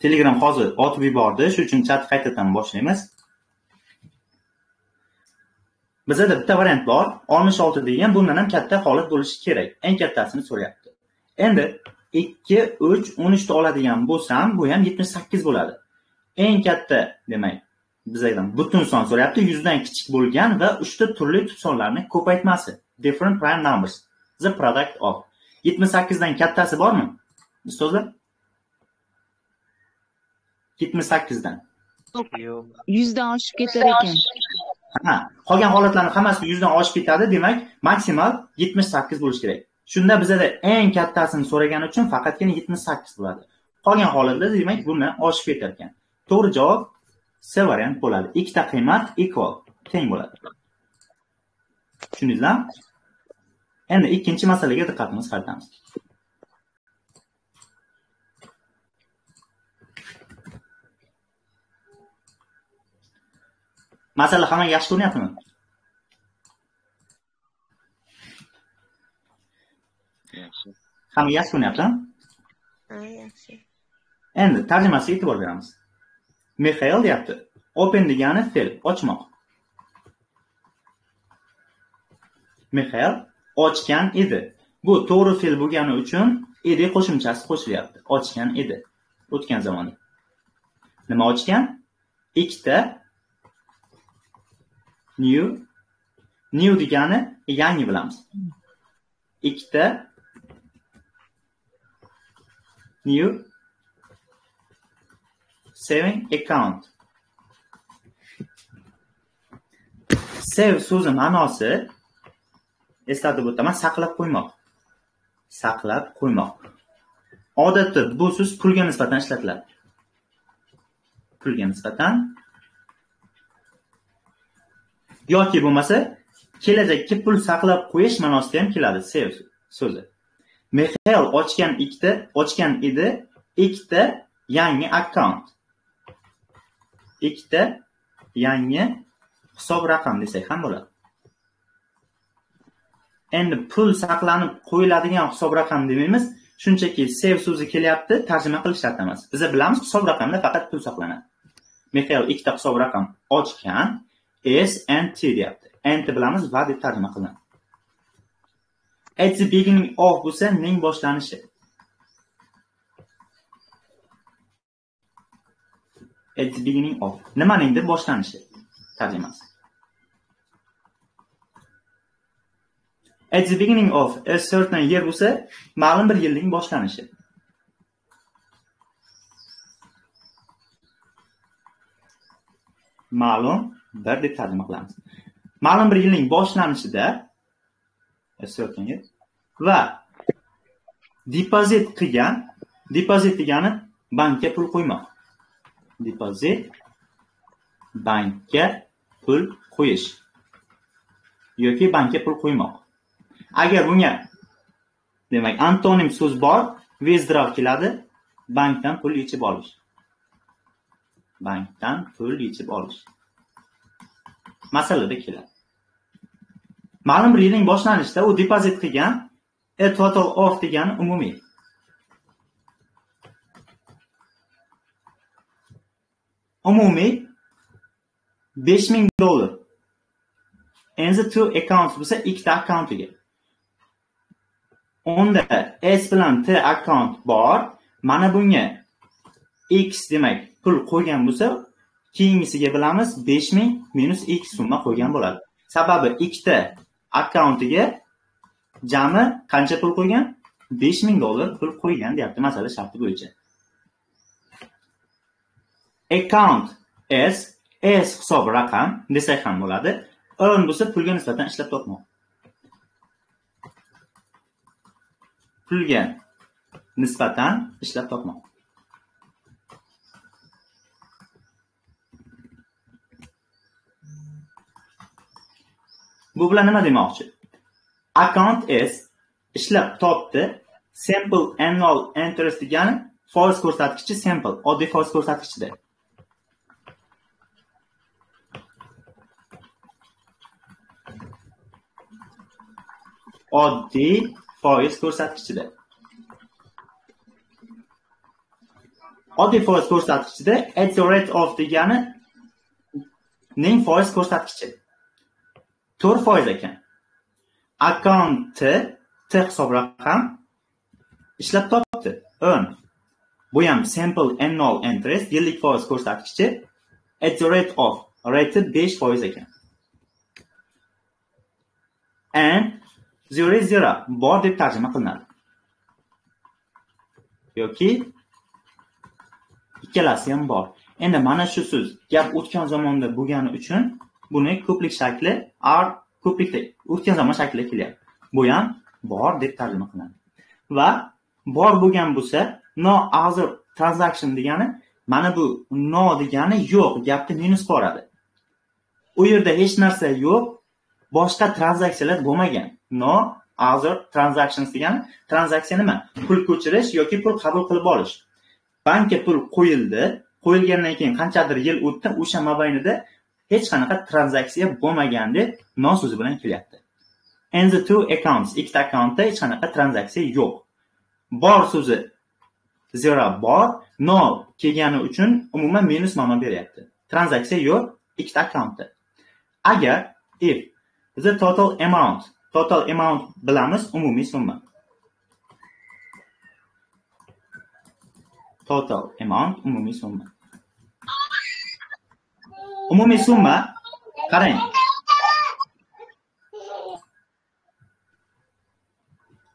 telegram hozir otib yubordi. Shuning uchun chat qaytadan boshlaymiz. Bizada bitta variant bor. oltmish olti degan. Bundan ham katta holat bo'lishi kerak. Eng kattasini so'rayapti. Endi ikki uch o'n uchni oladigan bo'lsam bu ham yetmish sakkiz bo'ladi. Eng katta demak bizdan butun son so'rayapti. Yuzdan kichik bo'lgan va uchta turli tub sonlarni ko'paytmasi. Different prime numbers. The product of. Yetmish sakkizdan kattasi bormi ustozlar? Yetmish sakkizdan. Yuzdan oshib ketar ekan. ha qolgan holatlarni hammasi yuzdan oshib ketadi demak maksimal yetmish sakkiz bo'lishi kerak. Shunda bizada eng kattasini so'ragani uchun faqatgina yetmish sakkiz bo'ladi. Qolgan holatda demak bundan oshib ketar ekan. To'g'ri javob c variant bo'ladi. Ikkita qiymat equal. Teng bo'ladi. Tushundingizlarmi endi ikkinchi masalaga diqqatimizni qaratamiz masala hammaga yaxshi ko'rinyaptimi yaxshi. Hammaga yaxshi ko'rinyapti Ha, yaxshi. endi tarjimasiga e'tibor beramiz. Mixail deyapti open degani fe'l ochmoq. Mixail ochgan edi bu to'g'ri fe'l bo'lgani uchun edi qo'shimchasi qo'shilyapti ochgan edi o'tgan zamonda nima ochgan? Ikkita new new degani yangi bilamiz. Ikkita new saving account. Save so'zi ma'nosi eslatib o'taman saqlab qo'ymoq. Saqlab qo'ymoq. Odatda bu so'z pulga nisbatan ishlatiladi. Pulga nisbatan yoki bo'lmasa kelajakka pul saqlab qo'yish ma'nosida ham keladi. Save so'zi. Mixail ochgan ikkita ochgan edi ikkita yangi akkaunt ikkita yangi hisob raqam desak ham bo'ladi. Endi pul saqlanib qo'yiladigan hisob raqam demaymiz. Shunchaki save so'zi kelyapti tarjima qilish shart emas biza bilamiz hisob raqamda faqat pul saqlanadi. Mixail ikkita hisob raqam ochgan. S and t deyapti. And bilamiz va deb tarjima qilinadi at the beginning of bo'lsa ning boshlanishi. At the beginning of. Nimaning deb boshlanishi tarjimasi. At the beginning of a certain year bo'lsa ma'lum bir yilning boshlanishi. Ma'lum bir deb tarjima qilamiz ma'lum bir yilning boshlanishida certain va depozit qilgan depozit degani bankka pul qo'ymoq. Depozit bankka pul qo'yish yoki bankka pul qo'ymoq. Agar bunga demak antonim so'z bor withdraw keladi bankdan pul yechib olish. Bankdan pul yechib olish. Masalada keladi. Ma'lum bir yilning boshlanishida u depozit qilgan a total of degani umumiy. Umumiy besh ming dollar. Endi two accounts bo'lsa ikkita akkauntiga unda s bilan t akkaunt bor. Mana bunga x demak pul qo'ygan bo'lsa keyingisiga bilamiz besh ming minus x summa qo'ygan bo'ladi. Sababi ikkita akkauntiga jami qancha pul qo'ygan? Besh ming dollar pul qo'ygan deyapti masala sharti bo'yicha. Account s s hisob raqam desak ham bo'ladi. Earn bo'lsa pulga nisbatan ishlab topmoq. Pulga nisbatan ishlab topmoq. Bu bilan nima demoqchi? Account is ishlab topdi sample annual interest degani foiz ko'rsatkichi sample oddiy foiz ko'rsatkichida. Oddiy foiz ko'rsatkichida. Oddiy foiz ko'rsatkichida at the rate of degani ning foiz ko'rsatkichi. To'rt foiz ekan. Account t hisob raqam ishlab topdi. Earn bu ham sample annual interest yillik foiz ko'rsatkichi at the rate of rate besh foiz ekan. And zero zero bor deb tarjima qilinadi. Yoki ikkalasi ham bor. Endi mana shu so'z gap o'tgan zamonda bo'lgani uchun buni ko'plik shakli ar ko'plikda o'tgan zamon shaklida kelyapti. Bu ham bor deb tarjima qilinadi va bor bo'lgan bo'lsa no other transaction degani mana bu no degani yo'q gapni minus qilib u yerda hech narsa yo'q boshqa tranzaksiyalar bo'lmagan. No other transactions degani tranzaksiya nima? Pul ko'chirish yoki pul qabul qilib olish. Bankka pul qo'yildi. Qo'yilgandan keyin qanchadir yil o'tdi o'sha mobaynida hech qanaqa tranzaksiya bo'lmagan deb non so'zi bilan kelyapti. And the two accounts ikkita akkauntda hech qanaqa tranzaksiya yo'q. Bor so'zi zero bor no kelgani uchun umuman minus ma'no beryapti. Tranzaksiya yo'q ikkita akkauntda agar if the total amount total amount bilamiz umumiy summa. Total amount umumiy summa. Umumiy summa qarang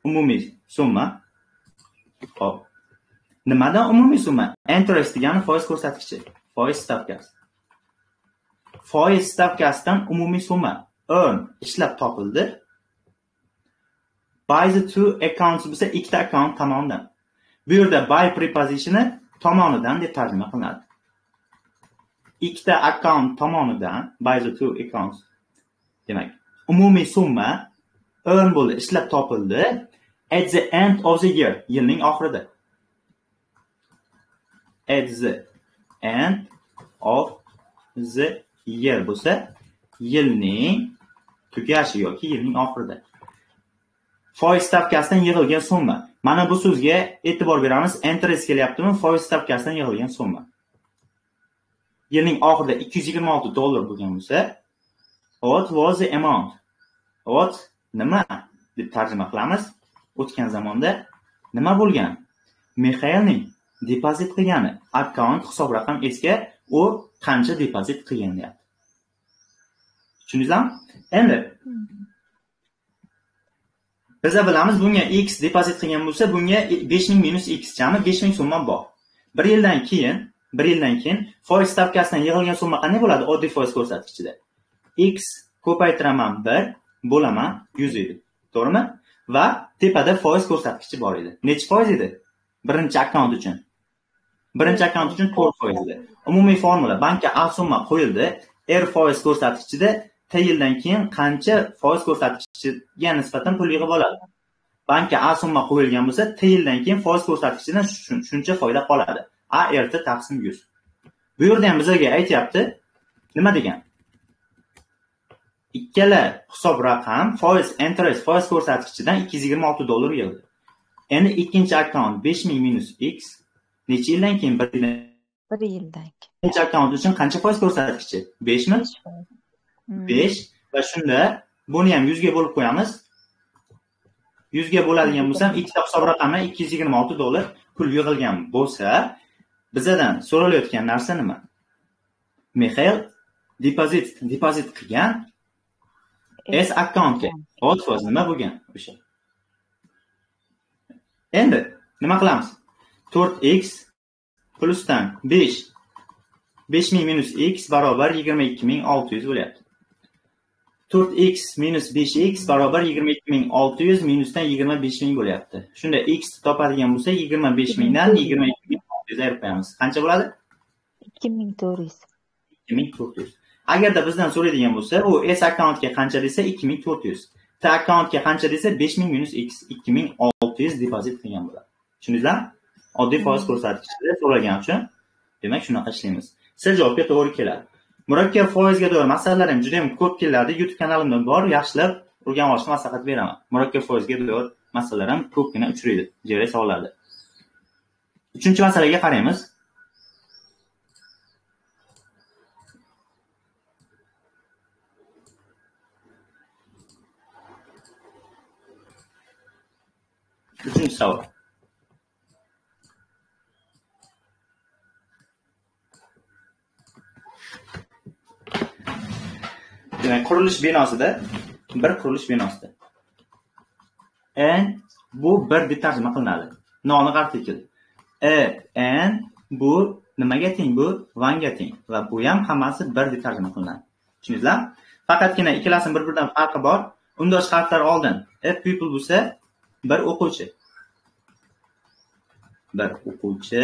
umumiy summa. Hop. Nimadan umumiy summa? Interest degani foiz ko'rsatkichi. Foiz stavkasi. Foiz stavkasidan umumiy summa earn ishlab topildi. By the two accounts bo'lsa ikkita akkaunt tomonidan. Bu yerda by prepositioni tomonidan deb tarjima qilinadi. Ikkita akkaunt tomonidan by the two accounts demak umumiy summa earn bo'ldi ishlab topildi at the end of the year yilning oxirida. At the end of the year bo'lsa yilning tugashi yoki yilning oxirida. Foiz stavkasidan yig'ilgan summa. Mana bu so'zga e'tibor beramiz interest kelyaptimi? Foiz stavkasidan yig'ilgan summa. Yilning oxirida ikki yuz yigirma olti dollar bo'lgan bo'lsa what was the amount? What nima? deb tarjima qilamiz. O'tgan zamonda nima bo'lgan? Mixaelning depozit qilgani akkaunt hisob raqam esga u qancha depozit qilgan deyapti. Tushundingizlarmi endi biza bilamiz bunga x depozit qilgan bo'lsa bunga besh ming minus x jami besh ming so'm bor. Bir yildan keyin bir yildan keyin foiz stavkasidan yig'ilgan summa qanday bo'ladi? Oddiy foiz ko'rsatkichida. X ko'paytiraman bir bo'laman yuz edi. To'g'rimi? Va tepada foiz ko'rsatkichi bor edi. Nechi foiz edi? Birinchi akkaunt uchun. Birinchi akkaunt uchun to'rt foiz edi. Umumiy formula bankka a summa qo'yildi. R foiz ko'rsatkichida t yildan keyin qancha foiz ko'rsatkichiga nisbatan pul yig'ib oladi? Bankka a summa qo'yilgan bo'lsa t yildan keyin foiz ko'rsatkichidan shuncha foyda qoladi. A rt taqsim yuz. Bu yerda ham bizlarga aytyapti nima degan? Ikkala hisob raqam foiz interest foiz ko'rsatkichidan ikki yuz yigirma olti dollar yig'di endi ikkinchi akkaunt besh ming minus x necha yildan keyin bir yildan bir yildan keyin. Ikkinchi akkaunt uchun qancha foiz ko'rsatkichi? Beshmi besh foiz. Hmm. besh. Va shunda buni ham yuzga bo'lib qo'yamiz. Yuzga bo'ladigan bo'lsam ikkita hisob raqamdan ikki yuz yigirma olti dollar pul yig'ilgan bo'lsa Bizadan so'ralayotgan narsa nima? Mixail depozit depozit qilgan S akkauntga otfoz nima bo'lgan o'sha? Endi nima qilamiz? 4x plusdan 5 5000 minus x barobar 22600 bo'lyapti. 4x minus 5x barobar 22600 minusdan 25000 bo'lyapti. Shunda x topadigan bo'lsa 25000 dan ming yuz ayirib qancha bo'ladi? Ikki ming to'rt yuz. Ikki ming to'rt yuz. Agarda bizdan so'raydigan bo'lsa u s akkauntga qancha desa ikki ming to'rt yuz. T akkauntga qancha desa besh ming minus x ikki ming olti yuz depozit qilgan bo'ladi. Tushundingizlarmi oddiy foiz ko'rsatkichida so'ragan uchun demak shunaqa ishlaymiz. Sir javobga to'g'ri keladi. Murakkab foizga doir masalalar ham juda yam ko'p keladi. Youtube kanalimda bor yaxshilab o'rganib olishni maslahat beraman. Murakkab foizga doir masalalar ham ko'pgina uchraydi jere savollarda Uchinchi masalaga qaraymiz. Uchinchi savol. Demak, qurilish binosida, bir qurilish binosida. N bu bir deb tarjima qilinadi. Noni qart etildi. E, n bu nimaga teng? Bu vanga teng va bu ham hammasi bir deb tarjima qilinadi. Tushundingizlar? Faqatgina ikkalasini bir-biridan farqi bor. Undosh harflar oldin if people bo'lsa bir o'quvchi. Bir o'quvchi.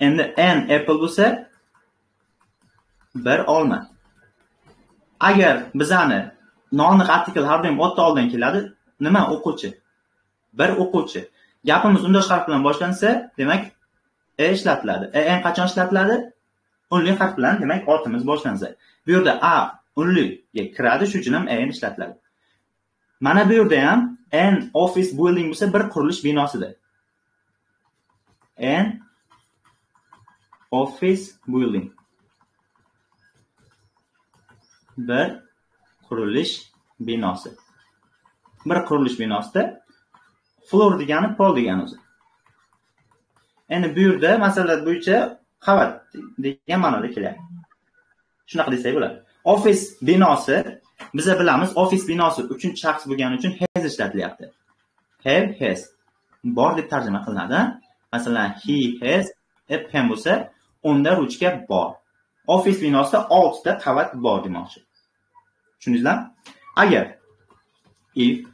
Endi n apple bo'lsa bir olma. Agar bizani noaniq artikl har doim otni oldin keladi, nima o'quvchi? Bir o'quvchi. Gapimiz undosh harf bilan boshlansa, demak e ishlatiladi. E n qachon ishlatiladi? Unli harf bilan, demak otimiz boshlansa. Bu yerda a unliga kiradi, shuning uchun ham en ishlatiladi. Mana bu yerda ham n office building bo'lsa bir qurilish binosida n office building bir qurilish binosi. Bir qurilish binosida floor degani pol degani o'zi. Endi bu yerda masalalar bo'yicha qavat degan ma'noda kelyapti. Shunaqa desak bo'ladi. Office binosi biza bilamiz, office binosi uchinchi shaxs bo'lgani uchun has ishlatilyapti. Have has bor deb tarjima qilinadi. Masalan, he has a pen bo'lsa, unda ruchka bor. Office binosida 6 ta qavat bor demoqchi. Tushundingizlarmi? Agar if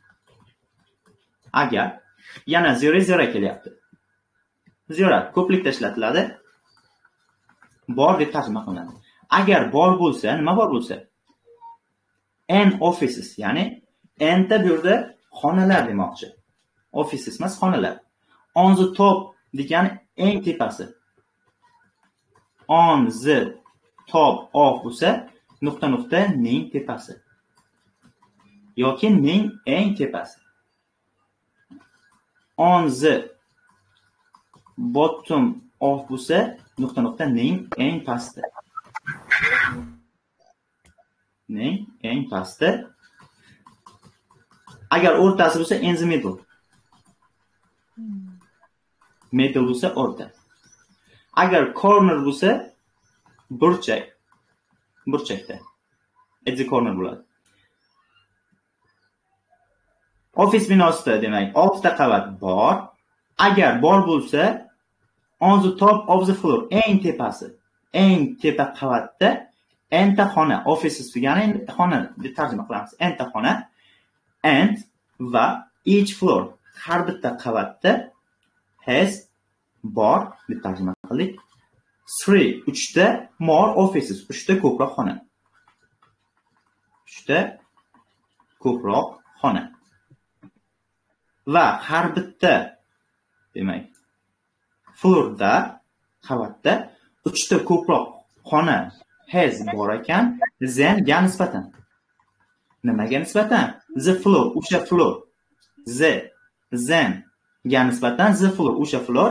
agar yana zero zero kelyapti. Zero ko'plikda ishlatiladi. Bor deb tarjima qilinadi. Agar bor bo'lsa, nima bor bo'lsa? N offices, ya'ni n ta bu yerda xonalar demoqchi. Offices emas, xonalar. On the top degani eng tepasi. On the top of bo'lsa, nuqta nuqta ning tepasi. yoki ning eng tepasi. On the bottom of bo'lsa, nuqta nuqta ning eng pasti. Ning eng pasti. Agar o'rtasi bo'lsa, in the middle. Middle bo'lsa o'rta. Agar corner bo'lsa, burchak. Burchakda. At the corner bo'ladi. Ofis binosida demak 6 ta qavat bor. Agar bor bo'lsa, on the top of the floor, eng tepasi, eng tepa qavatda enta xona, offices degani xona deb tarjima qilamiz. Enta xona and va each floor har bitta qavatda has bor deb tarjima qildik. Three, uchta more offices, uchta ko'proq xona. Uchta ko'proq xona. Va har bitta demak floorda qavatda uchta ko'proq xona has bor ekan than ga nisbatan. Nimaga nisbatan? The floor o'sha floor the than ga nisbatan the floor o'sha floor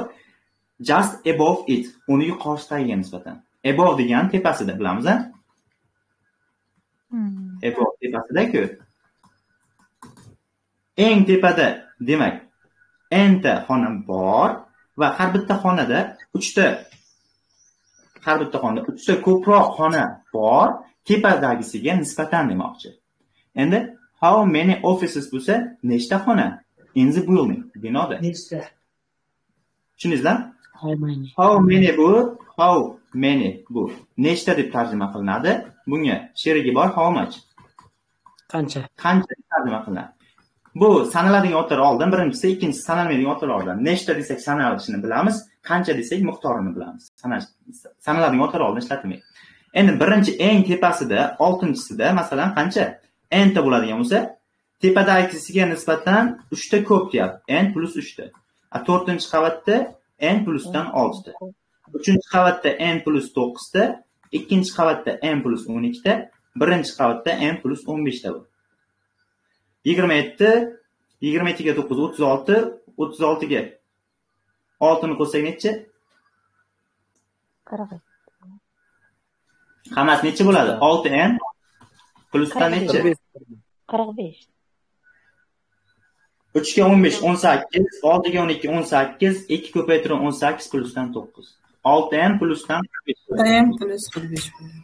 just above it uni yuqoridagiga nisbatan. Above degani tepasida bilamiz a above tepasida-ku eng tepada Demak, enta xona bor va har bitta xonada 3 ta har bitta xonada 3 ta ko'proq xona bor, tepadagisiga nisbatan demoqchi. Endi how many offices bo'lsa, nechta xona in the building binoda? Nechta? Tushundingizlar? How many? How many bu? How many bu? Nechta deb tarjima qilinadi? Bunga sherigi bor how much? Qancha? Qancha tarjima qilinadi? Bu sanaladigan otlar oldin, birinchisi, ikkinchisi sanalmaydigan otlar oldin. Nechta desak sanalishini bilamiz, qancha desak miqdorini bilamiz. Sanash sanaladigan otlar oldin ishlatilmaydi. Endi birinchi eng tepasida, oltinchisida masalan qancha? n ta bo'ladigan bo'lsa, tepadagisiga nisbatan 3 ta ko'p deyapti. n plus 3 ta. A to'rtinchi qavatda n plusdan 6 ta. Uchinchi qavatda n plus 9 ta, ikkinchi qavatda n plus 12 ta, birinchi qavatda n plus 15 ta bor. 27, 27 ga 9, 36, 36 ga 6 ni qo'shsak necha? qirq Hammasi necha bo'ladi? 6n plusdan necha? qirq besh uchga o'n besh o'n sakkiz oltiga o'n ikki o'n sakkiz ikki ko'paytirib o'n sakkiz plyusdan to'qqiz olti m plyusdan plyus qirq besh bo'ladi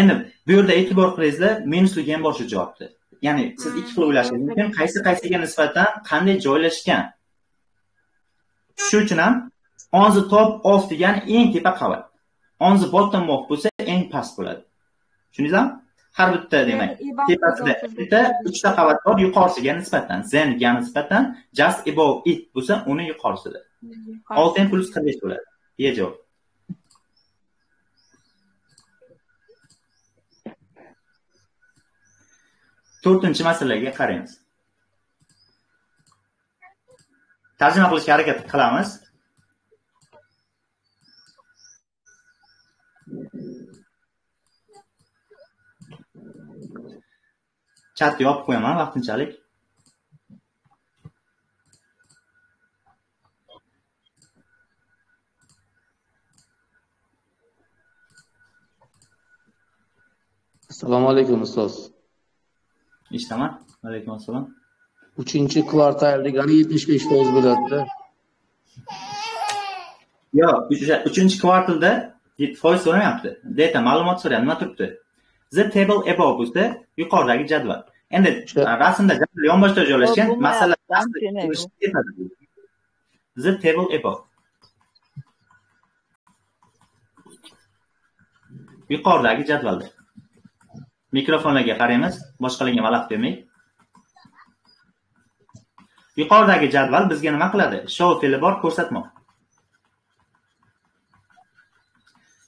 endi bu yerda e'tibor qilingizlar minusligi ham bor shu javobda ya'ni siz ikki xil o'ylashingiz mumkin. Qaysi qaysiga nisbatan qanday joylashgan? Shuning uchun ham on the top of degani eng tepa qavat. On the bottom of bo'lsa eng past bo'ladi. Tushundingizmi? Har bitta demak tepasida bitta uchta qavat bor yuqorisiga nisbatan zenga nisbatan just above it bo'lsa uni yuqorisida. Olti m plyus qirq besh bo'ladi javob to'rtinchi masalaga qaraymiz tarjima qilishga harakat qilamiz. Chatni yopib qo'yaman vaqtinchalik. Assalomu alaykum ustoz. Eshitaman alaykum assalom uchinchi kvartal degani yetmish besh foiz bo'ladida yo'q o'sha uchinchi kvartalda foiz so'ramayapti data ma'lumot so'rayapti. Nima turibdi? The table above bo'lsa yuqoridagi jadval. Endi rasmda jadval yonboshda joylashgan masala the table above. Yuqoridagi jadvalda mikrofonlarga qaraymiz. Boshqalarga vaqt bermay. Yuqoridagi jadval bizga nima qiladi? Show fe'li bor ko'rsatmoq.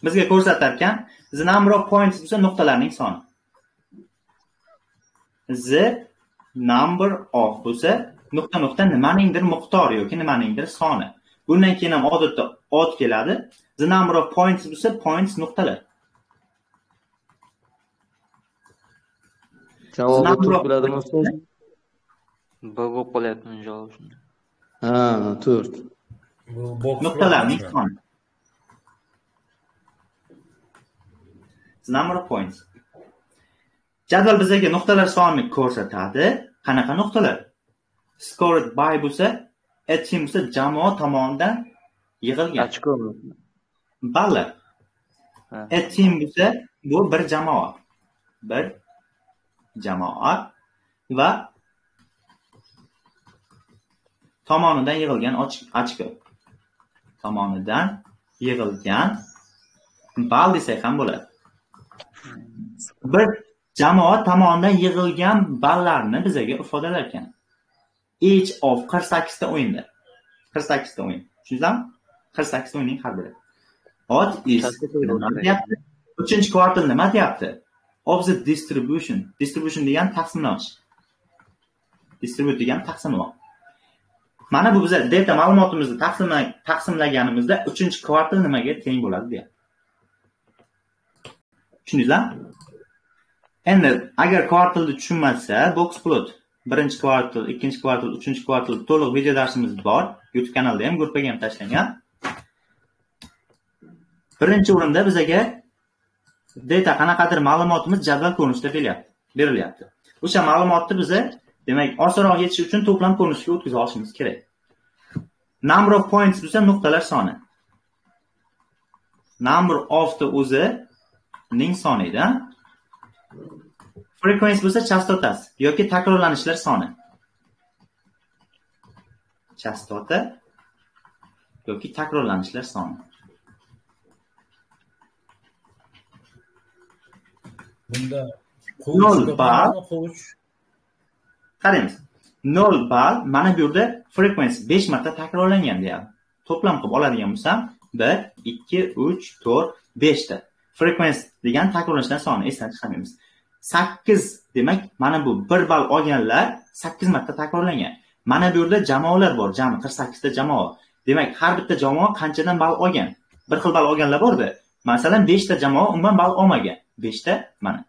Bizga ko'rsatar ekan the number of points bo'lsa nuqtalarning soni. The number of bo'lsa nuqta nuqta nimaningdir miqdori yoki nimaningdir soni. Bundan keyin ham odatda ot keladi. The number of points bo'lsa points nuqtalar. Number to'rt bo'ladimi ustoz bir bo'lib qolyapti javob shunda ha to'rt nuqtalarning soni the number of points. Jadval bizga nuqtalar sonini ko'rsatadi. Qanaqa nuqtalar? Scored by bo'lsa team bo'lsa jamoa tomonidan yig'ilgan. Ochko ballar team bo'lsa bu bir jamoa. Bir jamoa va tomonidan yig'ilgan och- ochko. Tomonidan yig'ilgan ball desak ham bo'ladi. Bir jamoa tomonidan yig'ilgan ballarni bizaga ifodalar ekan. Each of qirq sakkizta o'yinda. Qirq sakkizta o'yin. Tushundingizmi qirq sakkizta o'yinning har biri. Uchinchi kvartal nima deyapti of the distribution distribution degani taqsimlash distribute degani taqsimlash mana bu biza data ma'lumotimizni taqsimlaganimizda uchinchi kvartal nimaga teng bo'ladi deyapti tushundingizlar? Endi agar kvartalni tushunmasa box plot birinchi kvartal ikkinchi kvartal uchinchi kvartal to'liq video darsimiz bor. Youtube kanalda ham gruppaga ham tashlangan birinchi o'rinda bizaga data qanaqadir ma'lumotimiz jadval ko'rinishida berilyapti berilyapti. O'sha ma'lumotni biza demak osonroq yetish uchun to'plam ko'rinishga o'tkaza olishimiz kerak. Number of points bo'lsa nuqtalar soni. Number of the o'zi ning sonida frequency bo'lsa chastotasi yoki takrorlanishlar soni. Chastota yoki takrorlanishlar soni. Bunda Nol quvish ball. ko'payadimi, quvish qaraymiz. Nol ball mana bu yerda frequency besh marta takrorlangan deyapti. To'plam qilib oladigan bo'lsam bir ikki uch to'rt beshta. Frequency degani takrorlanishlar soni esdan chiqarmaymiz. Sakkiz demak mana bu bir ball olganlar sakkiz marta takrorlangan. Mana bu yerda jamoalar bor jami qirq sakkizta jamoa. Demak har bitta jamoa qanchadan ball olgan? Bir xil ball olganlar borda. Masalan beshta jamoa umuman ball olmagan beshta mana.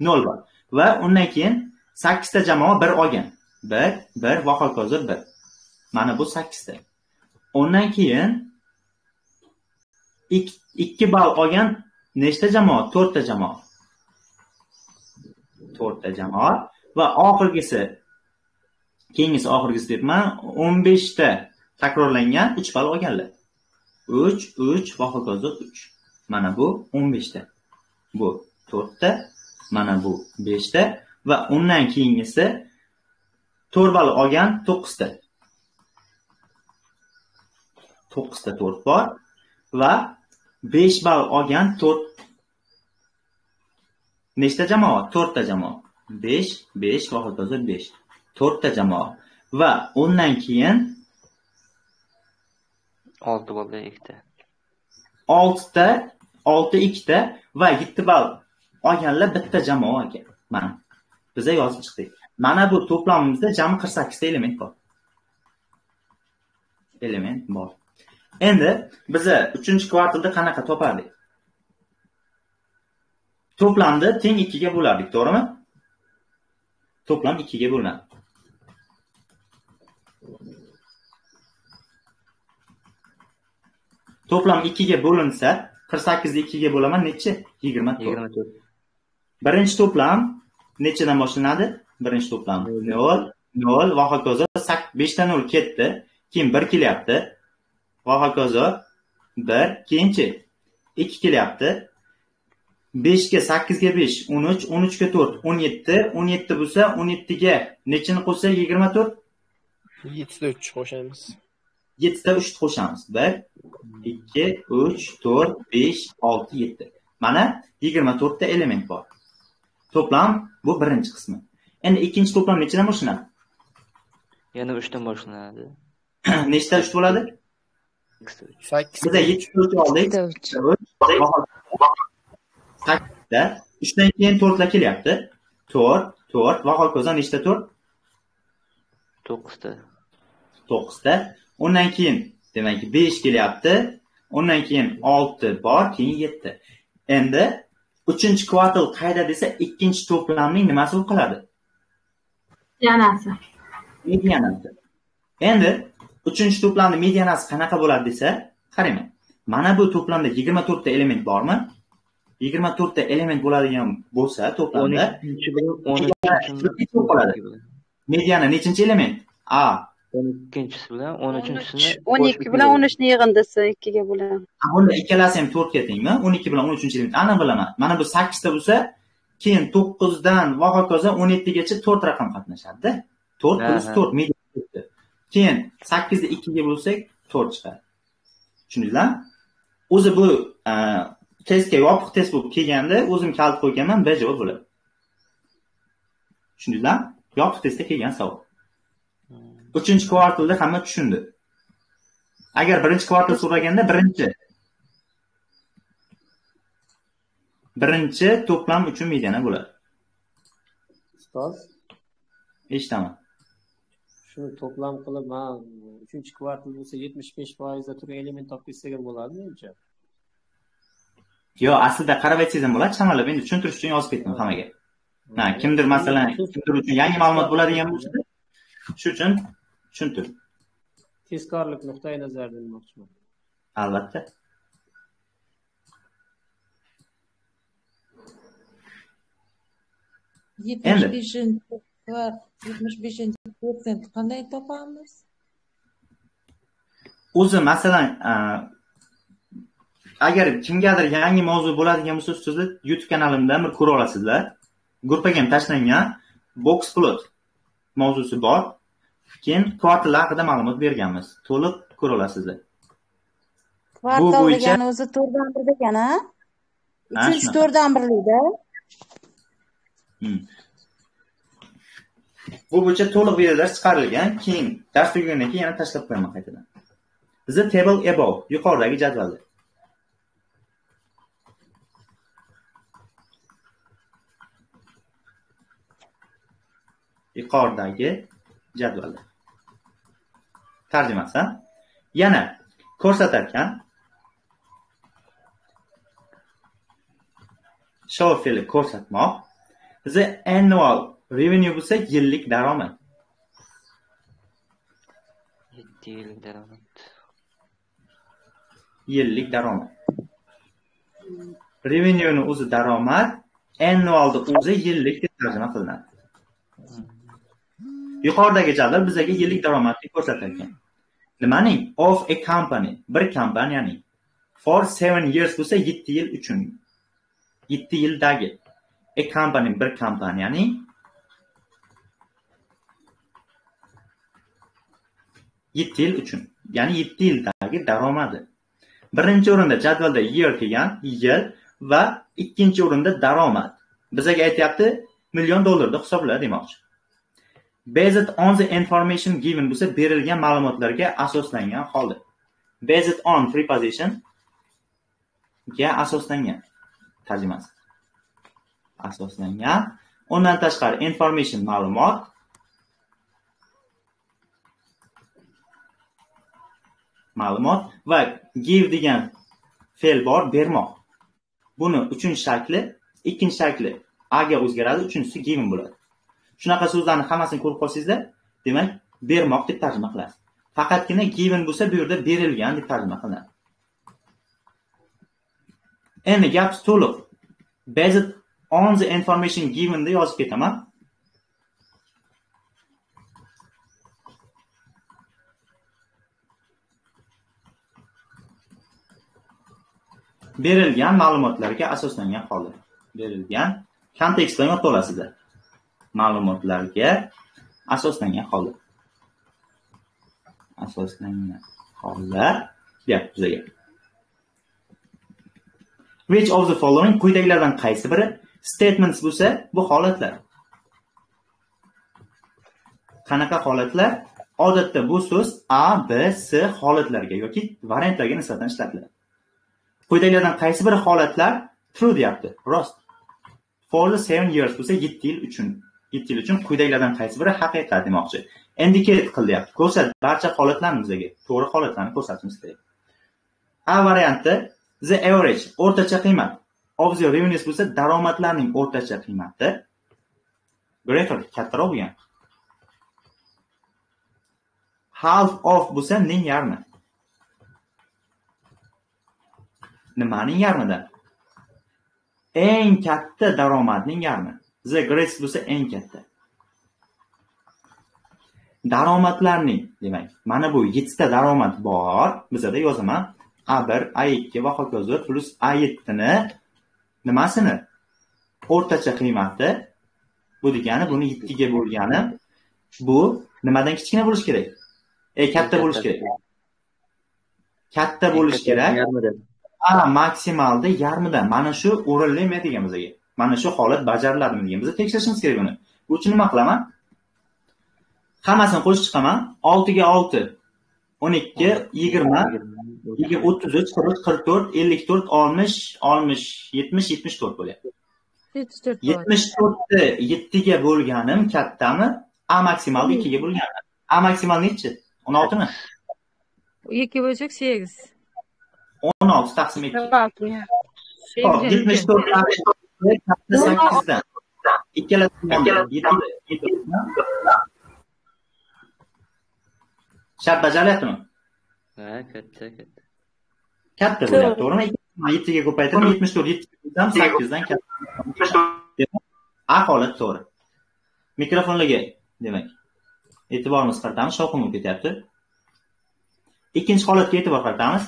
Nol bor. Va undan keyin sakkizta jamoa bir olgan. Bir bir va hokazo bir. Mana bu sakkizta. Undan keyin ik- ikki ball olgan nechta jamoa? To'rtta jamoa. To'rtta jamoa. Va oxirgisi keyingisi oxirgisi debman o'n beshta takrorlangan uch ball olganlar. Uch uch va hokazo uch. Mana bu o'n beshta. Bu to'rtta mana bu beshta va undan keyingisi to'rt ball olgan to'qqizta. To'qqizta to'rt bor va besh ball olgan to'rt nechta jamoa? To'rtta jamoa. Besh besh va hokazo besh. To'rtta jamoa va undan keyin olti bola ikkita. oltita olti ikkita va yetti ball olganlar bitta jamoa ekan mana biza yozib chiqdik. Mana bu to'plamimizda jami qirq sakkizta element bor. Element bor. Endi biza uchinchi kvartalda qanaqa topardik? To'plamni teng ikkiga bo'lardik to'g'rimi? To'plam ikkiga bo'linadi to'plam ikkiga bo'linsa qirq sakkizni ikkiga bo'laman nechi? Yigirma to'rt. Yigirma to'rt. Birinchi to'plam nechadan boshlanadi? Birinchi to'plam. Nol nol va hokazo beshta nol ketdi. Keyin bir kelyapti. Va hokazo bir keyinchi ikki kelyapti. Beshga sakkizga besh o'n uch o'n uchga to'rt o'n yetti o'n yetti bo'lsa o'n yettiga nechini qo'shsak yigirma to'rt? Yettita uch qo'shamiz yettita uchni qo'shamiz. Bir ikki uch to'rt besh olti yetti. Mana yigirma to'rtta element bor. To'plam bu birinchi qismi. Endi ikkinchi to'plam nechadan boshlanadi? Yana uchdan boshlanadi. Nechta uch bo'ladi? Uch. Sakkiz. Biza yettita uch oldik. Ikkita uch. sakkizta uchdan keyin to'rtlar kelyapti. To'rt to'rt. Va hokazo nechta to'rt? To'qqizta. To'qqizta undan keyin demak besh kelyapti. Undan keyin olti bor keyin yetti. Endi uchinchi kvartal qayda desa ikkinchi to'plamning nimasi bo'lib qoladi yanasi medianasi. Endi uchinchi to'plamni medianasi qanaqa bo'ladi desa qaranglar mana bu to'plamda yigirma to'rtta element bormi? Yigirma to'rtta element bo'ladigan bo'lsa to'plamda ikkinchi bilan o'n ikkinchi bo'ladi. mediana nechinchi element? A o'n ikkinchisi bilan o'n uchinchisini o'n ikki bilan o'n uchni yig'indisi ikkiga bo'ladi bunda ikkalasi ham to'rtga tengmi o'n ikki bilan o'n uchinchi element aniq bilaman. Mana bu sakkizta bo'lsa keyin to'qqizdan va hokazo o'n yettigacha to'rt raqam qatnashadida. To'rt plyus to'rt keyin sakkizni ikkiga bo'lsak to'rt chiqadi. Tushundingizlarmi o'zi bu a, testga yopiq test bo'lib kelganda o'zim kalitib qo'yganman b javob bo'ladi. Tushundingizlarmi yopiq testda kelgan savol uchinchi kvartalda hamma tushundi. Agar birinchi kvartal so'raganda birinchi. Birinchi to'plam uchun mediana bo'ladi ustoz? Eshitaman. Shuni to'plam qilib man uchinchi kvartal bo'lsa yetmish besh foizda turgan element topib ketsak ham bo'ladimi menimcha yo aslida qarab aytsangiz ham bo'ladi chamalab endi tushuntirish uchun yozib ketdim hammaga. Ha kimdir masalan kimdir uchun yangi ma'lumot bo'ladigan bo'lsa shu uchun tushuntir tezkorlik nuqtai nazaridan demoqchiman. Albatta. Yetmish beshinchi yetmish beshinchi protsent qanday topamiz? O'zi masalan agar kimgadir yangi mavzu bo'ladigan bo'lsa sizni youtube kanalimdan bir ko'ra olasizlar. Gruppaga ham tashlangan box plot mavzusi bor keyin kvartal haqida ma'lumot berganmiz. To'liq ko'ra olasizlar kvartal bo'yicha- degani o'zi to'rtdan bir degani Ha, uchinchi shunaqa. to'rtdan birlikda Hmm. bu bo'yicha to'liq videolar chiqarilgan keyin dars tugagandan keyin yana tashlab qo'yaman qaytadan. The table above yuqoridagi jadvalda. Yuqoridagi jadvalda tarjimasi yana ko'rsatarkan show fe'li ko'rsatmoq. The annual revenue bo'lsa yillik daromad. Yetti yillik daromad. Yillik daromad. Revenueni o'zi daromad annualni o'zi yillik deb tarjima qilinadi yuqoridagi jadval bizlarga yillik daromadni ko'rsatarkan nimaning? Of a company. Bir kompaniyaning. For seven years bo'lsa yetti yil uchun. Yetti yildagi. A company bir kompaniyaning yetti yil uchun. Ya'ni yetti yildagi daromadi. Birinchi o'rinda jadvalda year kelgan yil va ikkinchi o'rinda daromad. Bizaga aytyapti million dollarda hisobla demoqchi. Based on the information given bo'lsa berilgan ma'lumotlarga asoslangan holda. Based on preposition ga asoslangan tarjimasi. Asoslangan. Undan tashqari information ma'lumot ma'lumot va give degan fe'l bor bermoq. Buni uchinchi shakli ikkinchi shakli aga o'zgaradi uchinchisi given bo'ladi. Shunaqa so'zlarni hammasini ko'rib qolsangizlar demak bermoq deb tarjima qilasiz. Faqatgina given bo'lsa bu yerda berilgan deb tarjima qilinadi. Endi gap to'liq. Based on the information given deb yozib ketaman. Berilgan ma'lumotlarga asoslangan holda. Berilgan kontekstdan bilan olasizlar. Ma'lumotlarga asoslangan holda. Asoslangan holda deyapti bizga which of the following quyidagilardan qaysi biri statements bo'lsa bu holatlar? Qanaqa holatlar? Odatda bu so'z a b s holatlarga yoki variantlarga nisbatan ishlatiladi. Quyidagilardan qaysi biri holatlar? True deyapti rost. For the seven years bo'lsa yetti yil uchun. Yetti yil uchun quyidagilardan qaysi biri haqiqat demoqchi? Indicate qil deyapti ko'rsat barcha holatlarni bizga to'g'ri holatlarni ko'rsatishimiz kerak. A varianti the average o'rtacha qiymat. Of the revenues bo'lsa daromadlarning o'rtacha qiymati. Greater kattaroq bo'lgan. Half of bo'lsa ning yarmi. Nimaning yarmidan eng katta daromadning yarmi. The greatest bo'lsa eng katta. Daromadlarning demak mana bu yettita daromad bor. Bizada yozaman. A bir a ikki va hokazo plus a yettini nimasini? O'rtacha qiymati. Bu degani buni yettiga bo'lgani. Bu nimadan kichkina bo'lishi kerak? E katta bo'lishi kerak. Katta bo'lishi kerak. A maksimalda yarmidan. Mana shu o'rinlimi degan bizga mana shu holat bajariladimi degan biz tekshirishimiz kerak buni. Bu uchun nima qilaman? Hammasini qo'shib chiqaman. Oltiga olti o'n ikki yigirma o'ttiz uch qirq uch qirq to'rt ellik to'rt oltmish oltmish yetmish yetmish to'rt bo'lyapti. Yetmish to'rt yetmish to'rtni yettiga bo'lganim kattami? A maksimalni ikkiga bo'lganim. A maksimal nechi? O'n oltimi? Ikki bo'lsak sakkiz o'n olti taqsim ikki. Yetmish to'rtdan katta sakkizdan ikkala shart bajarilyaptimi ha katta katta katta bo'lyapti to'g'rimi yettiga ko'paytirib yetmish to'rt sakkizdan katta a holat to'g'ri mikrofonlarga demak e'tiborimizni qaratamiz shovqin bo'lib ketyapti ikkinchi holatga e'tibor qaratamiz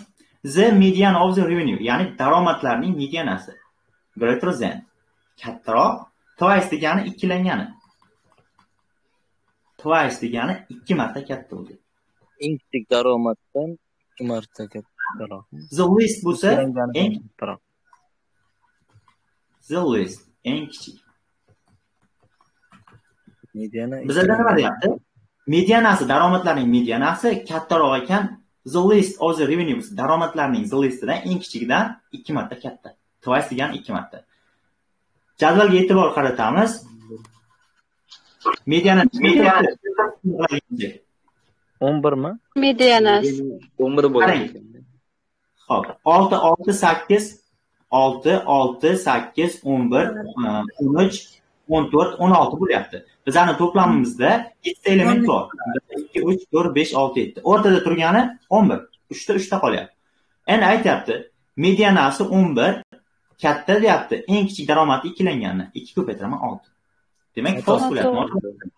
the median of the revenue ya'ni daromadlarning medianasi greater than kattaroq twice degani ikkilangani. Twice degani ikki marta katta bo'ldi. Eng kichik daromaddan ikki marta kattaroq. The least bo'lsa eng kattaroq. The least eng kichik. Mediana bizada nima deyapti? Medianasi daromadlarning medianasi kattaroq ekan. The least of the revenue daromadlarning the leastidan eng kichigidan ikki marta katta twice degani ikki marta jadvalga e'tibor qaratamiz mediana o'n birmi medianasi o'n bir Qarang. Xo'p, 6 6 8 6 6 8 11 13 14 16 bo'lyapti. Bizani to'plamimizda 7 ta element bor. 2 3 4 5 6 7. O'rtada turgani 11. 3 ta 3 ta qolyapti. Endi aytyapti, medianasi 11 katta deyapti. Eng kichik daromadi ikkilanganini 2 ko'paytiraman 6. Demak, false bo'lyapti.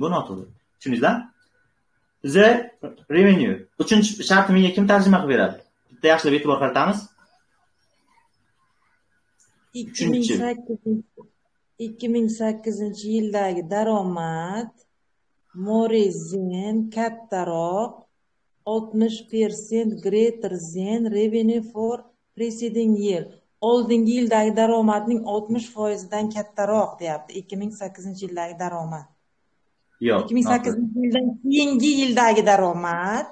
Bu noto'g'ri. tushundingizlar the revenue uchinchi shartni menga kim tarjima qilib beradi bitta yaxshilab e'tibor qaratamiz ikki ming sakkizinchi ikki ming sakkizinchi yildagi daromad morezen kattaroq oltmish persent greater than revenue for preceding year oldingi yildagi daromadning oltmish foizidan kattaroq deyapti. Ikki ming sakkizinchi yildagi daromad. Yo'q ikki ming sakkizinchi yildan keyingi yildagi daromad.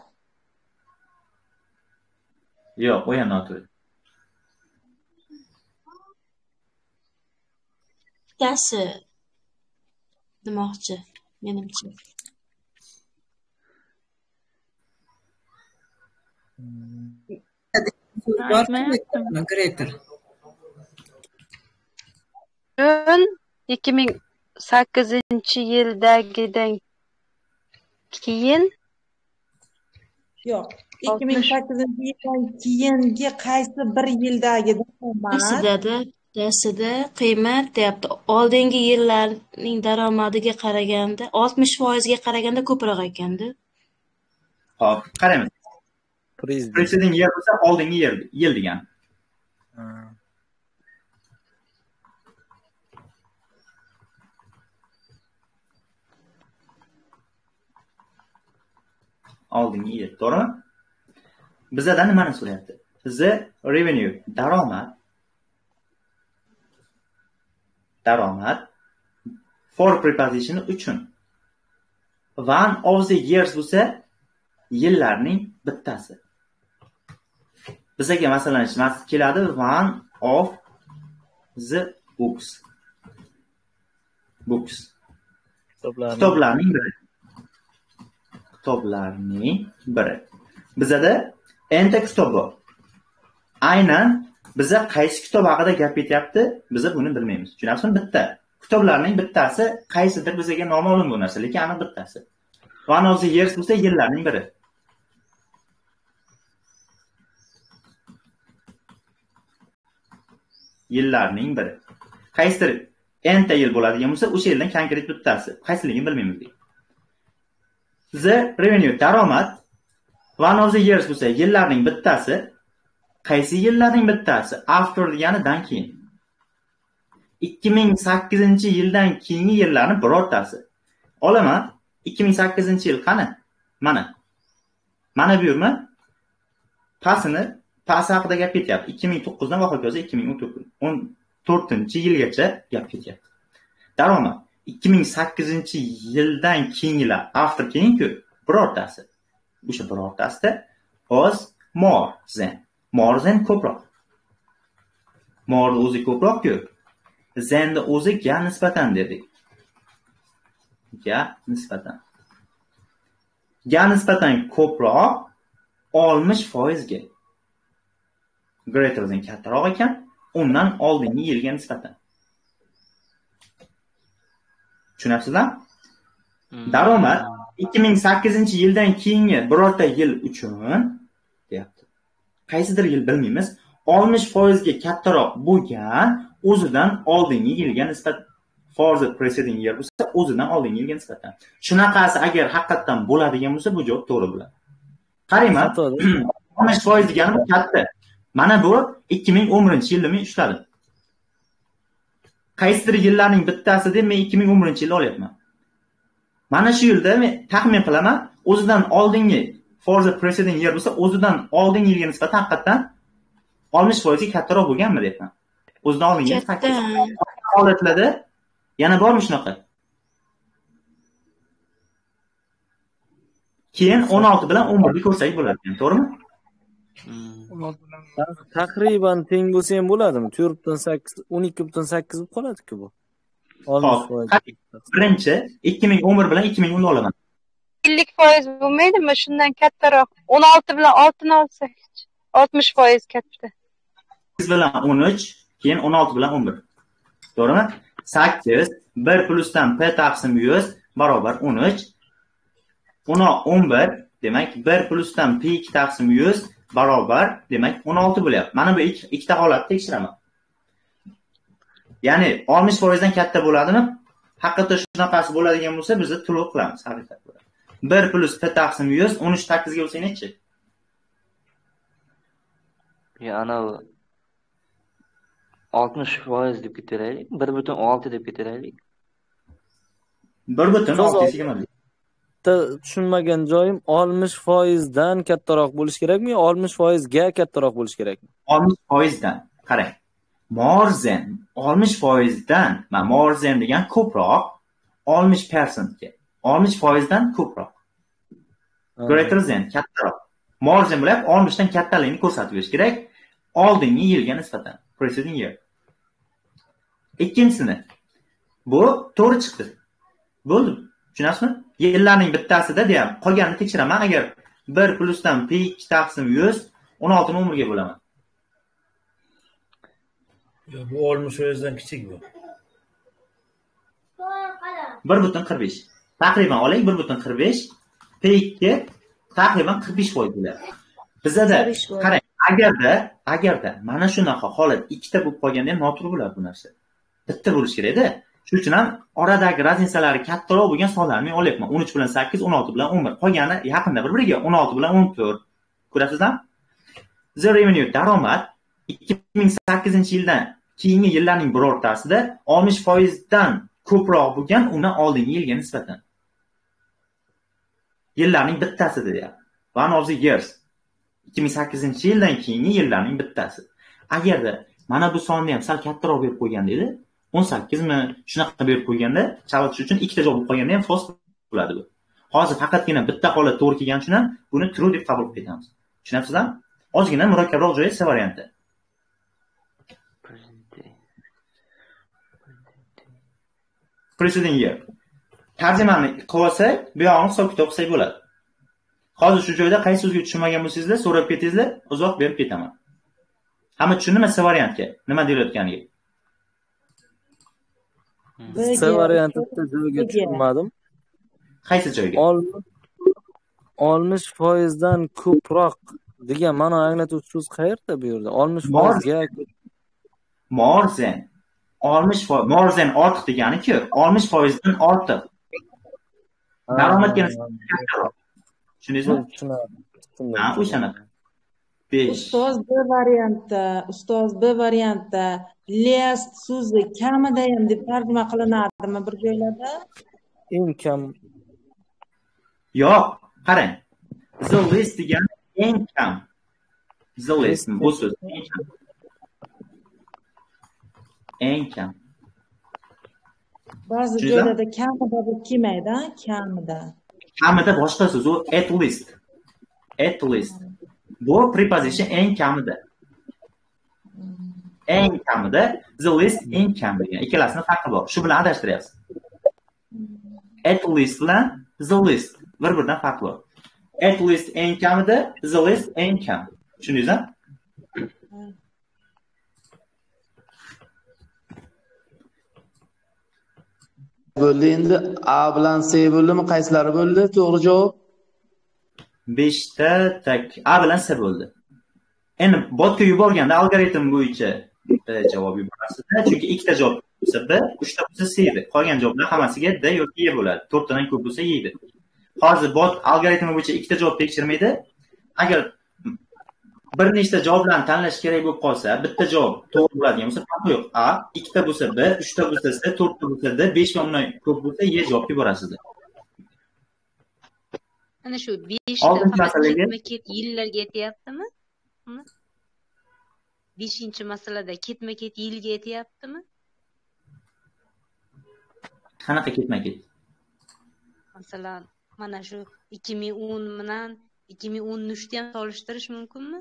Yo'q u ham noto'g'ri. Bittasi. Demoqchi menimcha. Greater. Ikki ming sakkizinchi yildagidan keyin yo'q ikki ming sakkizinchi yildan keyingi qaysi bir yildagi bittasida qiymat deyapti. Oldingi yillarning daromadiga qaraganda oltmish foizga qaraganda ko'proq ekanda. Hop qaraymiz. Prezident. preceding year bo'lsa oldingi yil yil degan oldingi yil. To'g'rimi? Bizadan nimani so'rayapti. The revenue daromad daromad for preposition uchun. One of the years bo'lsa yillarning bittasi. Bizaga masalan keladi? One of the books. Books. Kitoblarni kitoblarning biri kitoblarning biri. Bizada enta kitob bor. Aynan biza qaysi kitob haqida gap ketyapti biza buni bilmaymiz. Tushunasizmi bitta. Kitoblarning bittasi qaysidir bizaga noma'lum bu narsa lekin aniq bittasi. One of the years bo'lsa yillarning biri. Yillarning biri. Qaysidir enta yil bo'ladigan bo'lsa o'sha yildan konkret bittasi. Qaysiligini bilmaymiz deydi the revenue daromad one of the years bo'lsa yillarning bittasi qaysi yillarning bittasi after deganidan keyin. ikki ming sakkizinchi yildan keyingi yillarni birortasi. Olaman ikki ming sakkizinchi yil qani? Mana. Mana bu yermi pasini pasi haqida gap ketyapti. ikki ming to'qqizdan oxirgi yozda ikki ming o'n to'rtinchi yilgacha gap ketyapti. Daromad. Ikki ming sakkizinchi yildan keyingilar after keyinku birortasi. O'sha birortasida oz more than more than ko'proq. Morni o'zi ko'proqku. Zenni o'zi ga nisbatan dedik ga nisbatan. Ga nisbatan ko'proq oltmish foizga. Greater than kattaroq ekan undan oldingi yilga nisbatan. Tushunasizlar? Daromad ikki ming sakkizinchi yildan keyingi birorta yil uchun deyapti. Qaysidir yil bilmaymiz oltmish foizga kattaroq bo'lgan o'zidan oldingi yilga nisbatan for the preceding year bo'lsa o'zidan oldingi yilga nisbatan. Shunaqasi agar haqiqatdan bo'ladigan bo'lsa bu javob to'g'ri bo'ladi. Qarayman oltmish foiz degani bu katta. Mana bu ikki ming o'n birinchi yilni men ushladim qaysidir yillarning bittasi deb men ikki ming o'n birinchi yilni olyapman. Mana shu yilda men taxmin qilaman o'zidan oldingi for the preceding year bo'lsa o'zidan oldingi yilga nisbatan haqiqatdan oltmish foizga kattaroq bo'lganmi deyapman o'zidan oldingi holatlarda yana bormi shunaqa? Keyin o'n olti bilan o'n birni ko'rsak bo'ladi to'g'rimi Taxriban teng bo'lsa ham bo'ladimi? 4 butun 8, 12 butun 8 bo'lib qoladi-ku bu. Birinchi ikki ming o'n bir bilan ikki ming o'nni olaman. Ellik foiz bo'lmaydimi? Shundan kattaroq. o'n olti bilan oltini olsak oltmish foiz katta. Sakkiz bilan o'n uch keyin o'n olti bilan o'n bir. To'g'rimi? Sakkiz bir plyusdan p taqsim yuz barobar o'n uch. O'n o'n bir demak bir plyusdan p ikki taqsim yuz barobar demak o'n olti bo'lyapti. Mana bu ikki- ikkita holatni tekshiraman. Ya'ni oltmish foizdan katta bo'ladimi? Haqiqatda shunaqasi bo'ladigan bo'lsa biza to'lov qilamiz. Haqiqat bir plyus p taqsim yuz o'n uch sakkizga bo'lsa nechi? Anavi oltmish foiz deb ketaveraylik bir butun olti deb ketaveraylik. Bir butun olti ol- yigirma bitta tushunmagan joyim oltmish foizdan kattaroq bo'lishi kerakmi yo oltmish foizga kattaroq bo'lishi kerakmi? Oltmish foizdan qarang. Morzen oltmish foizdan man morzen degan ko'proq oltmish persentga oltmish foizdan ko'proq. Greater than kattaroq. Morzen bilan oltmishdan kattaligini ko'rsatib berish kerak. Oldingi yilga nisbatan preceding year ikkinchisini bu to'g'ri chiqdi. Bo'ldi. Tushunasizmi? Yillarning bittasida deyapti qolganini tekshiraman. Agar bir plyusdan p ikki taqsim yuz o'n oltini umrga bo'laman. Bu oltmish foizdan kichik bu. bir butun qirq besh. Taqriban oling bir butun qirq besh. P ikki taqriban qirq besh foiz bo'ladi bizada qarang agarda agarda mana shunaqa holat ikkita bo'lib qolganda ham noto'g'ri bo'ladi bu narsa. Bitta bo'lishi kerakda shuning uchun ham oradagi razницалari kattaroq bo'lgan sonlarni men olyapman. O'n uch bilan sakkiz o'n olti bilan o'n bir. Qolgani yaqinda bir biriga o'n olti bilan o'n to'rt. Ko'rasizlarmi the revenue daromad ikki ming sakkizinchi yildan keyingi yillarning birortasida oltmish foizdan ko'proq bo'lgan undan oldingi yilga nisbatan. Yillarning bittasida deyapti. One of the years. Ikki ming sakkizinchi yildan keyingi yillarning bittasi. Agarda mana bu sonni ham sal kattaroq berib qo'ygan edi o'n sakkizmi shunaqa berib qo'yganda chalg'itish uchun ikkita javob bo'lib qolganda ham false bo'ladi bu. Hozir faqatgina bitta holat to'g'ri kelgani uchun ham buni true deb qabul qilib ketamiz tushunyapsizlarmi ozgina murakkabroq joyi c varianti preceding year. Tarjimani qilib olsak bu yog'ini hisob kitob qilsak bo'ladi. Hozir shu joyda qaysi so'zga tushunmagan bo'lsangizlar so'rab ketingizlar uzoq berib ketaman. Hamma tushundimi c variantga nima deyilayotganiga c varianti bitta joyga tushunmadim qaysi joyga oltmish foizdan ko'proq degan ma'no anglatuvchi so'z qayerda bu yerda oltmish foizga morzen oltmish foiz morzen ortiq deganiku oltmish foizdan ortiq daromadga nisbatan kattaroq tushundingizmi tushunardim ha. o'shanaqa besh ustoz b variantda ustoz b variantda lest so'zi kamida ham deb tarjima qilinadimi bir joylarda? Eng kam. Yo'q qarang. The list degani eng kam. The list bu so'z eng kam. Eng kam. Ba'zi joylarda kamida deb kelmaydi kamida. Kamida boshqa so'z u at least at least bu preposition eng kamida. Eng kamida the least eng kam degan ikkalasini farqi bor. Shu bilan adashtiryapsiz. At least bilan the least bir biridan farqi bor. At least eng kamida the least eng kam tushundingizmi? Bo'ldi. Endi a bilan c bo'ldimi? Qaysilari bo'ldi? To'g'ri javob. Beshta tak a bilan s bo'ldi. Endi botga yuborganda algoritm bo'yicha b javob yuborasizda chunki ikkita javob bo'lsa b uchta bo'lsa c edi. Qolgan javoblar hammasiga d yoki e bo'ladi. To'rttadan ko'p bo'lsa e edi. Hozir bot algoritmi bo'yicha ikkita javob tekshirmaydi. Agar bir nechta javoblarni tanlash kerak bo'lib qolsa bitta javob to'g'ri bo'ladigan bo'lsa farqi yo'q. A ikkita bo'lsa b uchta bo'lsa c to'rtta bo'lsa d besh va undan ko'p bo'lsa e javob yuborasizlar ana shu beshta masalaga- ket yillarga aytyaptimi beshinchi masalada ketma ket yilga aytyaptimi qanaqa ketma ket? Masalan mana shu ikki ming o'n bilan ikki ming o'n uchni ham solishtirish mumkinmi?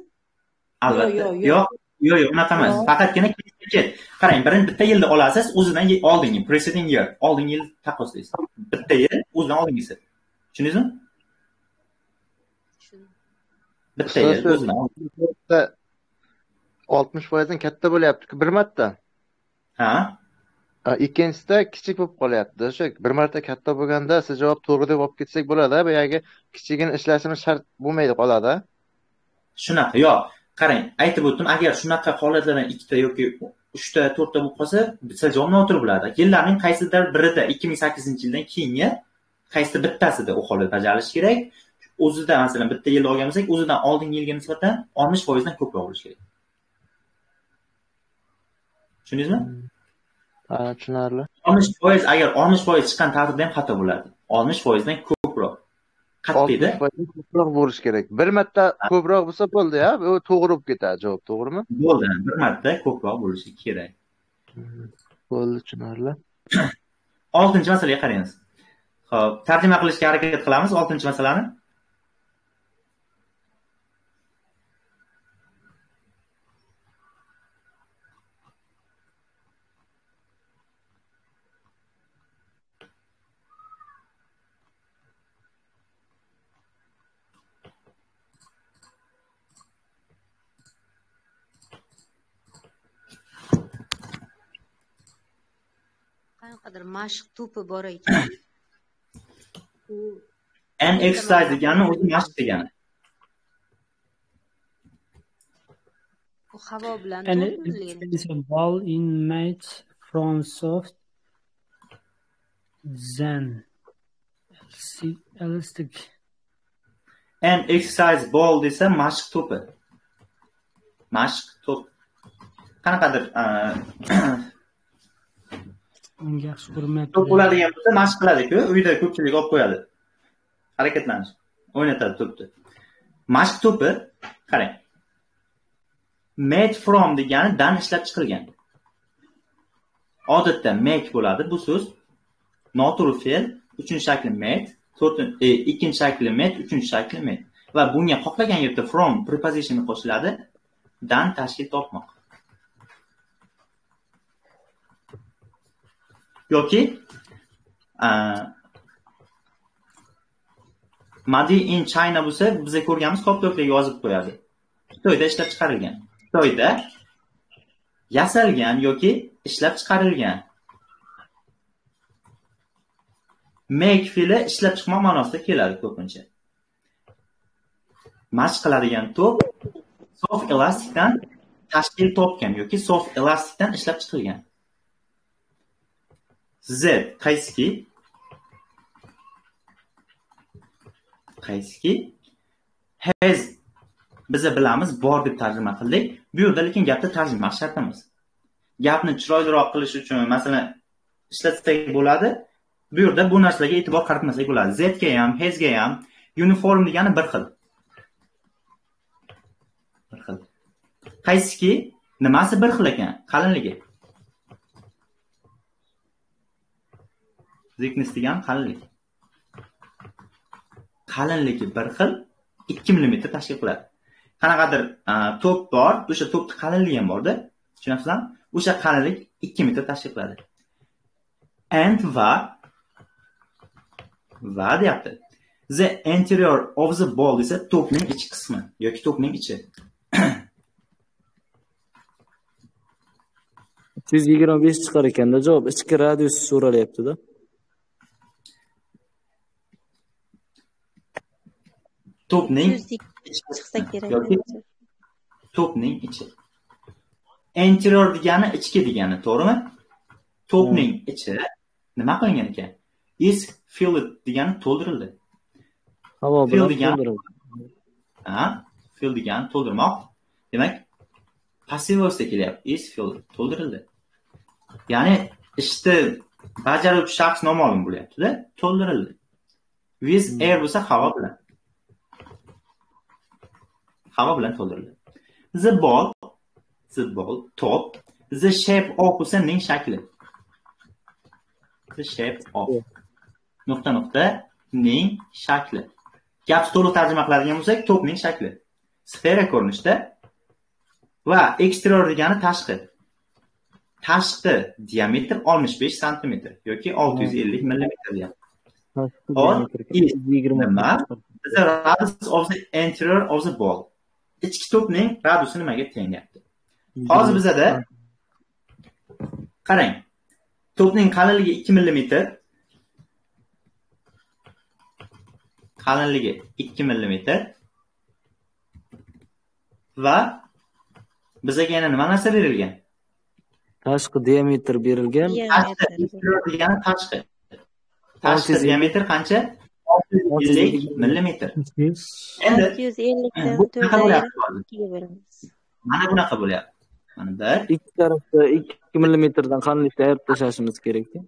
Albatta. Yo'q, yo'q, yo'q unaqa emas. Faqatgina ketma ket. Qarang birin bitta yilni olasiz o'zidan oldingi preceding year oldingi yil taqqoslaysiz bitta yil o'zidan oldingisi. Tushundingizmi bitta to'rtta oltmish foizdan katta bo'lyaptiku. Bir marta. Ha? Ikkinchisida kichik bo'lib qolyapti. O'sha bir marta katta bo'lganda siz javob to'g'ri deb olib ketsak bo'ladi boyagi kichigini ishlashimiz shart bo'lmaydi qoladi shunaqa. Yo'q qarang aytib o'tdim agar shunaqa holatlardan ikkita yoki uchta to'rtta bo'lib qolsa sal javob noto'g'ri bo'ladi yillarning qaysidir birida ikki ming sakkizinchi yildan keyingi qaysidir bittasida u holat bajarilishi kerak o'zida masalan bitta yilni olgan bo'lsak o'zidan oldingi yilga nisbatan oltmish foizdan ko'proq bo'lishi kerak. Tushundingizmi? Ha tushunarli. Oltmish foiz agar oltmish foiz chiqqan taqdirda ham xato bo'ladi oltmish foizdan ko'proq. Foizdan ko'proq bo'lishi kerak. Bir marta ko'proq bo'lsa bo'ldi ya u to'g'ri bo'lib ketadi javob to'g'rimi? Bo'ldi bir marta ko'proq bo'lishi kerak. Bo'ldi tushunarli. Oltinchi masalaga qaraymiz. Ho'p tarjima qilishga harakat qilamiz oltinchi masalani qanaqadir mashq to'pi bor ekan. An exercise degani o'zi mashq degani. Havo bilan ball in made from soft zen. Elastic. an exercise ball desa mashq to'pi mashq to'p qanaqadir Unga yaxshi ko'rinmayapti. to'p bo'ladigan bo'lsa mashq qiladiku. Uyda ko'pchilik olib qo'yadi. Harakatlanish o'ynatadi to'pni. Mashq to'pi qarang. Made from degani dan ishlab chiqilgan. Odatda make bo'ladi. Bu so'z noto'g'ri fe'l. Uchinchi shakli made to'rtin- e, ikkinchi shakli made uchinchi shakli made va bunga xohlagan yerda from prepositioni qo'shiladi. Dan tashkil topmoq yoki made in china bo'lsa biza ko'rganmiz qop ko'klarga yozib qo'yadi. Xitoyda ishlab chiqarilgan. Xitoyda yasalgan yoki ishlab chiqarilgan. Make fe'li ishlab chiqmoq ma'nosida keladi ko'pincha. Mashq qiladigan to'p soft elastikdan tashkil topgan yoki soft elastikdan ishlab chiqilgan. Z. Qaysiki has biza bilamiz bor deb tarjima qildik. Bu yerda lekin gapni tarjima shart emas gapni chiroyliroq qilish uchun masalan ishlatsak bo'ladi. Bu yerda bu narsalarga e'tibor qaratmasak bo'ladi. Zga ham hasga ham uniform degani bir xil. Bir xil. Qaysiki nimasi bir xil ekan? Qalinligi. Thickness degani qalinlik. Qalinligi bir xil ikki millimetr tashkil qiladi. Qanaqadir e, to'p bor o'sha to'pni qalinligi ham borda. Tushunyapsizlarmi o'sha qalinlik ikki metr tashkil qiladi. And va va deyapti. The interior of the ball desa to'pning ichki qismi yoki to'pning ichi. Uch yuz yigirma besh chiqar ekanda javob. Ichki radius so'ralyaptida. To'pning chiqsa kerak yoki to'pning ichi. Anterior degani ichki degani to'g'rimi? To'pning ichi. Nima qilingan ekan? Is filled degani to'ldirildi. Havo bilan to'ldirildi. Ha fill degani to'ldirmoq. Demak passivosda kelyapti. Is filled to'ldirildi. Ya'ni ishni bajaruvchi shaxs noma'lum bo'lyaptida to'ldirildi. With air bo'lsa havo bilan havo bilan to'ldirildi. The ball the ball to'p the shape of bo'lsa ning shakli. The shape of. Nuqta nuqta ning shakli. Gapni to'liq tarjima qiladigan bo'lsak to'pning shakli. Sfera ko'rinishda va exterior degani tashqi. Tashqi diametr 65 santimetr yoki 650 millimetr deyapti or is nima the radius of the anterior of the ball ichki to'pning radiusi nimaga teng deyapti hozir bizada qarang to'pning qalinligi 2 millimetr qalinligi 2 millimetr va Bizaga yana nima narsa berilgan? Tashqi diametr berilgan. Tashqi tashqi. Tashqi 650. Diametr qancha? 650 millimetr. Endi olti yuz ellikdan to'rt bo'lamiz Mana bunaqa bo'lyapti. Mana bir, Ikki tarafda ikki millimetrdan qanlikda ayirib tashlashimiz kerakda.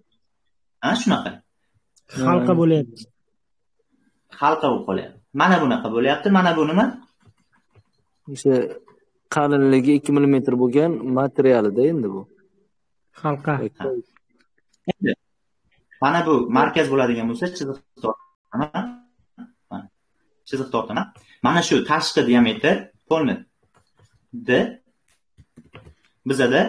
ha shunaqa. Halqa bo'lyapti. Halqa bo'lib qolyapti. Mana bunaqa bo'lyapti. Mana bu nima? O'sha qalinligi ikki millimetr bo'lgan materialida endi bu. Halqa. Endi mana bu markaz bo'ladigan bo'lsa chiziq chiziq tortaman. Mana shu tashqi diametr polni d bizada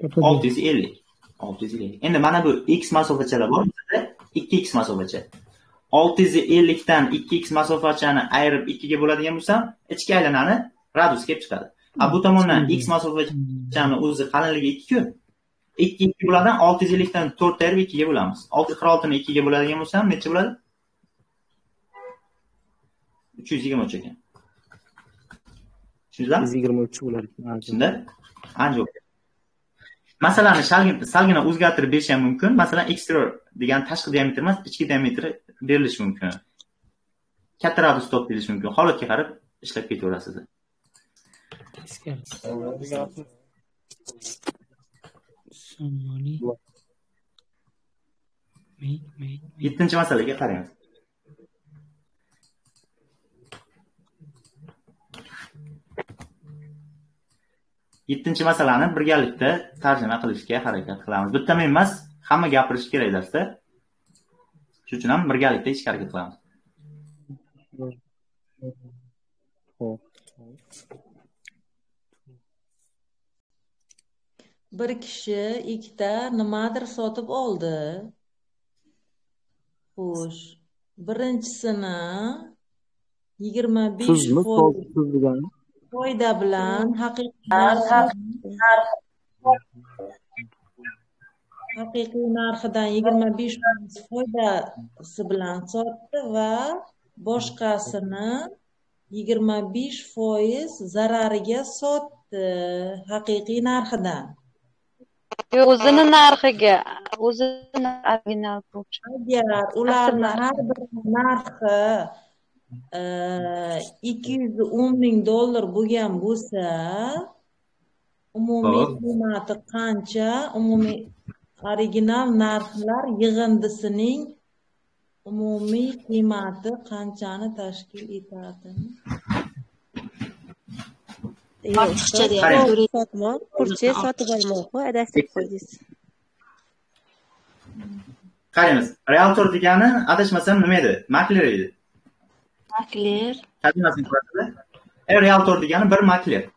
650. 650. Endi mana bu x masofachalar bor bizada 2x masofacha. 650 dan 2x masofachani ayirib 2 ga bo'ladigan bo'lsam, ichki aylanani radius kelib chiqadi. A bu tomondan x masofachani o'zi qalinligi 2 ku. 2 2 bo'ladi. 650 dan 4 ayirib 2 ga bo'lamiz. 646 ni 2 ga bo'ladigan bo'lsam, necha bo'ladi? 323 ekan. Tushundingizmi? 123 bo'lar ekan. Shunda ancha o'xshaydi. Masalani salgin- salgina o'zgartirib berish ham mumkin. Masalan, exterior degani tashqi diametr emas, ichki diametri berilishi mumkin. Katta radius topib berish mumkin. Holatga qarab ishlab ketaverasiz. Yettinchi masalaga qaraymiz. Yettinchi masalani birgalikda tarjima qilishga harakat qilamiz. Bitta men emas, hamma gapirishi kerak darsda. Shuning uchun ham birgalikda ishga harakat qilamiz. bir kishi ikkita nimadir sotib oldi xo'sh birinchisini yigirma besh degani. Foyda bilan haqiqiy haqiqiy narxidan yigirma besh foiz foydasi bilan sotdi va boshqasini yigirma besh foiz zarariga sotdi haqiqiy narxidan. Yo'q, o'zini narxiga, o'zini agar ularni har birini narxi ikki yuz o'n ming dollar bo'lgan bo'lsa umumiy qiymati qancha? Umumiy original narxlar yig'indisining umumiy qiymati qanchani tashkil etadi? Ortiqcha deyapti. sotmoq sotib olmoqmi? Adashtirib qo'ydingiz Qaraymiz. Realtor degani adashmasam nima edi? Makler edi. Makler. Tarjimasini ko'rasizlar. Er e, realtor degani bir makler.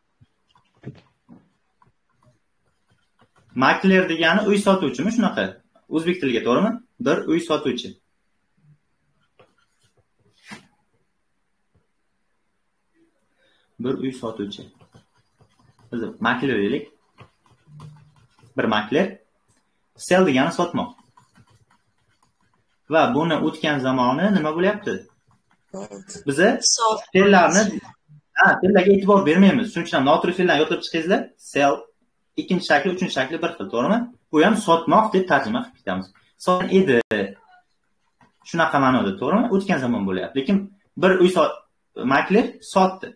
Makler degani uy sotuvchimi shunaqa? O'zbek tiliga to'g'rimi? Bir uy sotuvchi. Bir uy sotuvchi. Biz makler deylik. Bir makler. Sell degani sotmoq. Va buni o'tgan zamoni nima bo'lyapti? Biza Sof. fe'llarni ha, fe'llarga e'tibor bermaymiz. Shuning uchun ham noto'g'ri fe'llarni yodlab chiqingizlar. Sell ikkinchi shakli, uchinchi shakli bir xil, to'g'rimi? Bu ham sotmoq deb tarjima qilib ketamiz. Sotgan edi. Shunaqa ma'noda, to'g'rimi? O'tgan zamon bo'lyapti. Lekin bir uy sot makler sotdi.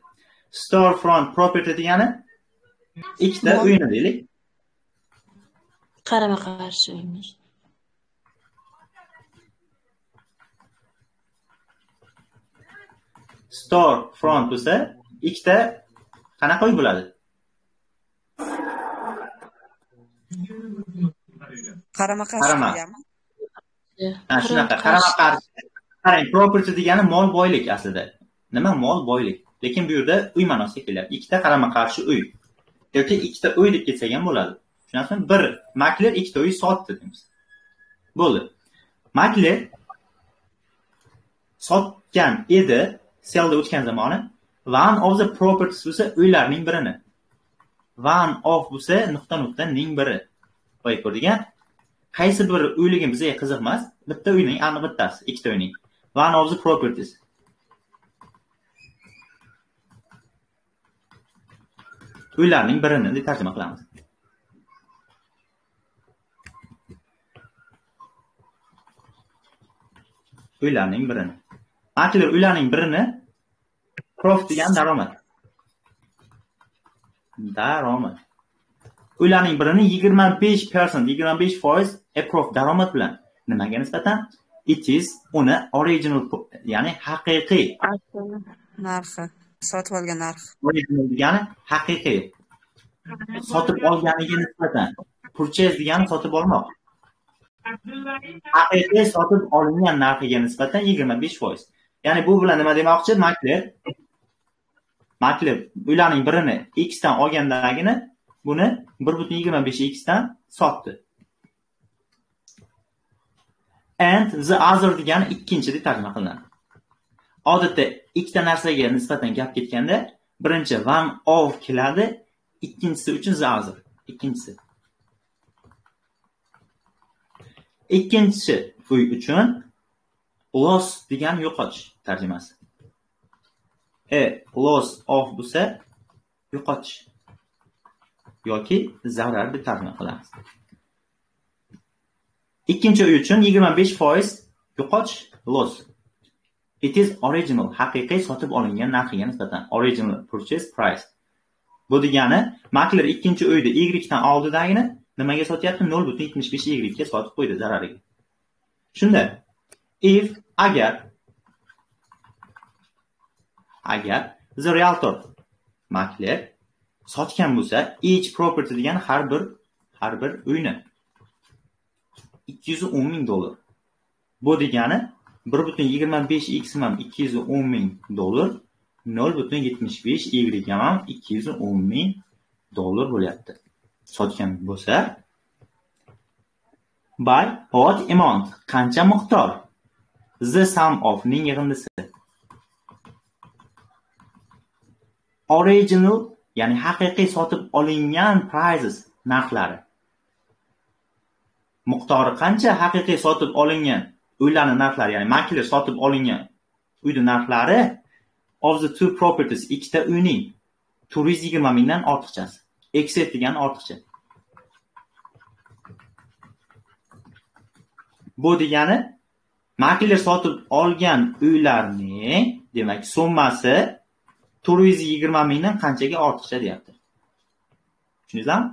Storefront property degani ikkita uyni deylik. Qarama qarshi uymish. Storefront bo'lsa, ikkita qanaqa uy bo'ladi? qarama qarshi Qarama. degani Ha, shunaqa qarama qarshi. Qarang, property degani mol boylik aslida. Nima mol boylik? Lekin bu yerda uy ma'nosiga kelyapti. Ikkita qarama qarshi uy. yoki ikkita uy deb ketsak ham bo'ladi. Tushunasizmi? Bir makler ikkita uy sotdi deymiz. Bo'ldi. Makler sotgan edi, selda o'tgan zamoni one of the properties bo'lsa uylarning birini. One of bo'lsa nuqta nuqta ning biri. Voy ko'rdigan qaysi bir uyligi bizga qiziq emas, bitta uyning aniq bittasi, ikkita uyning. One of the properties. uylarning birini deb tarjima qilamiz uylarning birini makler uylarning birini profit degan daromad. Daromad. Uylarning birini yigirma besh persent yigirma besh foiz aprof daromad bilan. Nimaga nisbatan? It is uni original ya'ni haqiqiy. Narxi. Sotib olgan narxi. Original degani haqiqiy. Sotib olganiga nisbatan. Purchase degani sotib olmoq. Haqiqiy sotib olingan narxiga nisbatan yigirma besh foiz ya'ni bu bilan nima demoqchi? Makler. Makler uylarning birini x dan olgandagini buni bir butun yigirma besh x dan sotdi. And the other degani ikkinchi deb tarjima qilinadi. Odatda ikkita narsaga nisbatan gap ketganda birinchi one of keladi ikkinchisi uchun the other ikkinchisi. Ikkinchi uy uchun loss degani yo'qotish tarjimasi. E, A loss of bo'lsa yo'qotish yoki zarar deb tarjima qilamiz. Ikkinchi uy uchun yigirma besh foiz yo'qotish loss it is original haqiqiy sotib olingan narxiga nisbatan original purchase price. Bu degani makler ikkinchi uyni y dan oldidagini nimaga sotyapti? nol butun yetmish besh ygrikka sotib qo'ydi zarariga. Shunda if agar. Agar the realtor makler sotgan bo'lsa each property degani har bir har bir uyni. ikki yuz o'n ming dollar. Bu degani bir butun yigirma besh x ham ikki yuz o'n ming dollar nol butun yetmish besh y ham ikki yuz o'n ming dollar bo'lyapti. Sotgan bo'lsa by what amount qancha miqdor? The sum of ning yig'indisi original ya'ni haqiqiy sotib olingan prices narxlari. Miqdori qancha haqiqiy sotib olingan? Uylarni narxlari ya'ni makler sotib olingan uyni narxlari of the two properties ikkita uyning to'rt yuz yigirma mingdan ortiqchasi. Except degani ortiqcha. Bu degani makler sotib olgan uylarning demak summasi to'rt yuz yigirma mingdan qanchaga ortiqcha deyapti? Tushundingizlarmi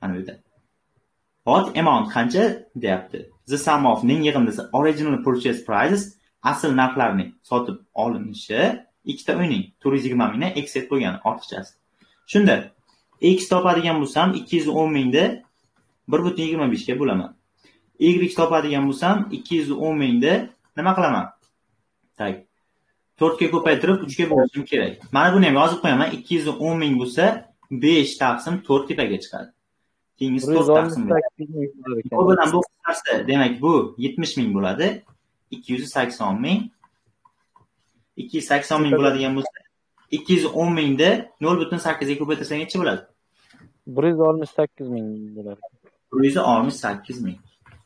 mana bu yerda. What amount qancha deyapti? The sum of ning yig'indisi original purchase prices asl narxlarning sotib olinishi ikkita uyning to'rt yuz yigirma mingdan except bo'lgani ortiqchasi. Shunda x topadigan bo'lsam ikki yuz o'n mingni bir butun yigirma beshga bo'laman. Y topadigan bo'lsam ikki yuz o'n mingni nima qilaman? Tak to'rtga ko'paytirib uchga bo'lishim kerak. Mana buni ham yozib qo'yaman. Ikki yuz o'n ming bo'lsa besh taqsim to'rt tepaga chiqadi. Tengiz to'rt taqsim bu bilan bu qisqarsa demak bu yetmish ming bo'ladi. Ikki yuz sakson ming. Ikki yuz sakson ming bo'ladigan bo'lsa ikki yuz o'n mingni nol butun sakkizga ko'paytirsang nechi bo'ladi? Bir yuz oltmish sakkiz ming bo'ladi bir yuz oltmish sakkiz ming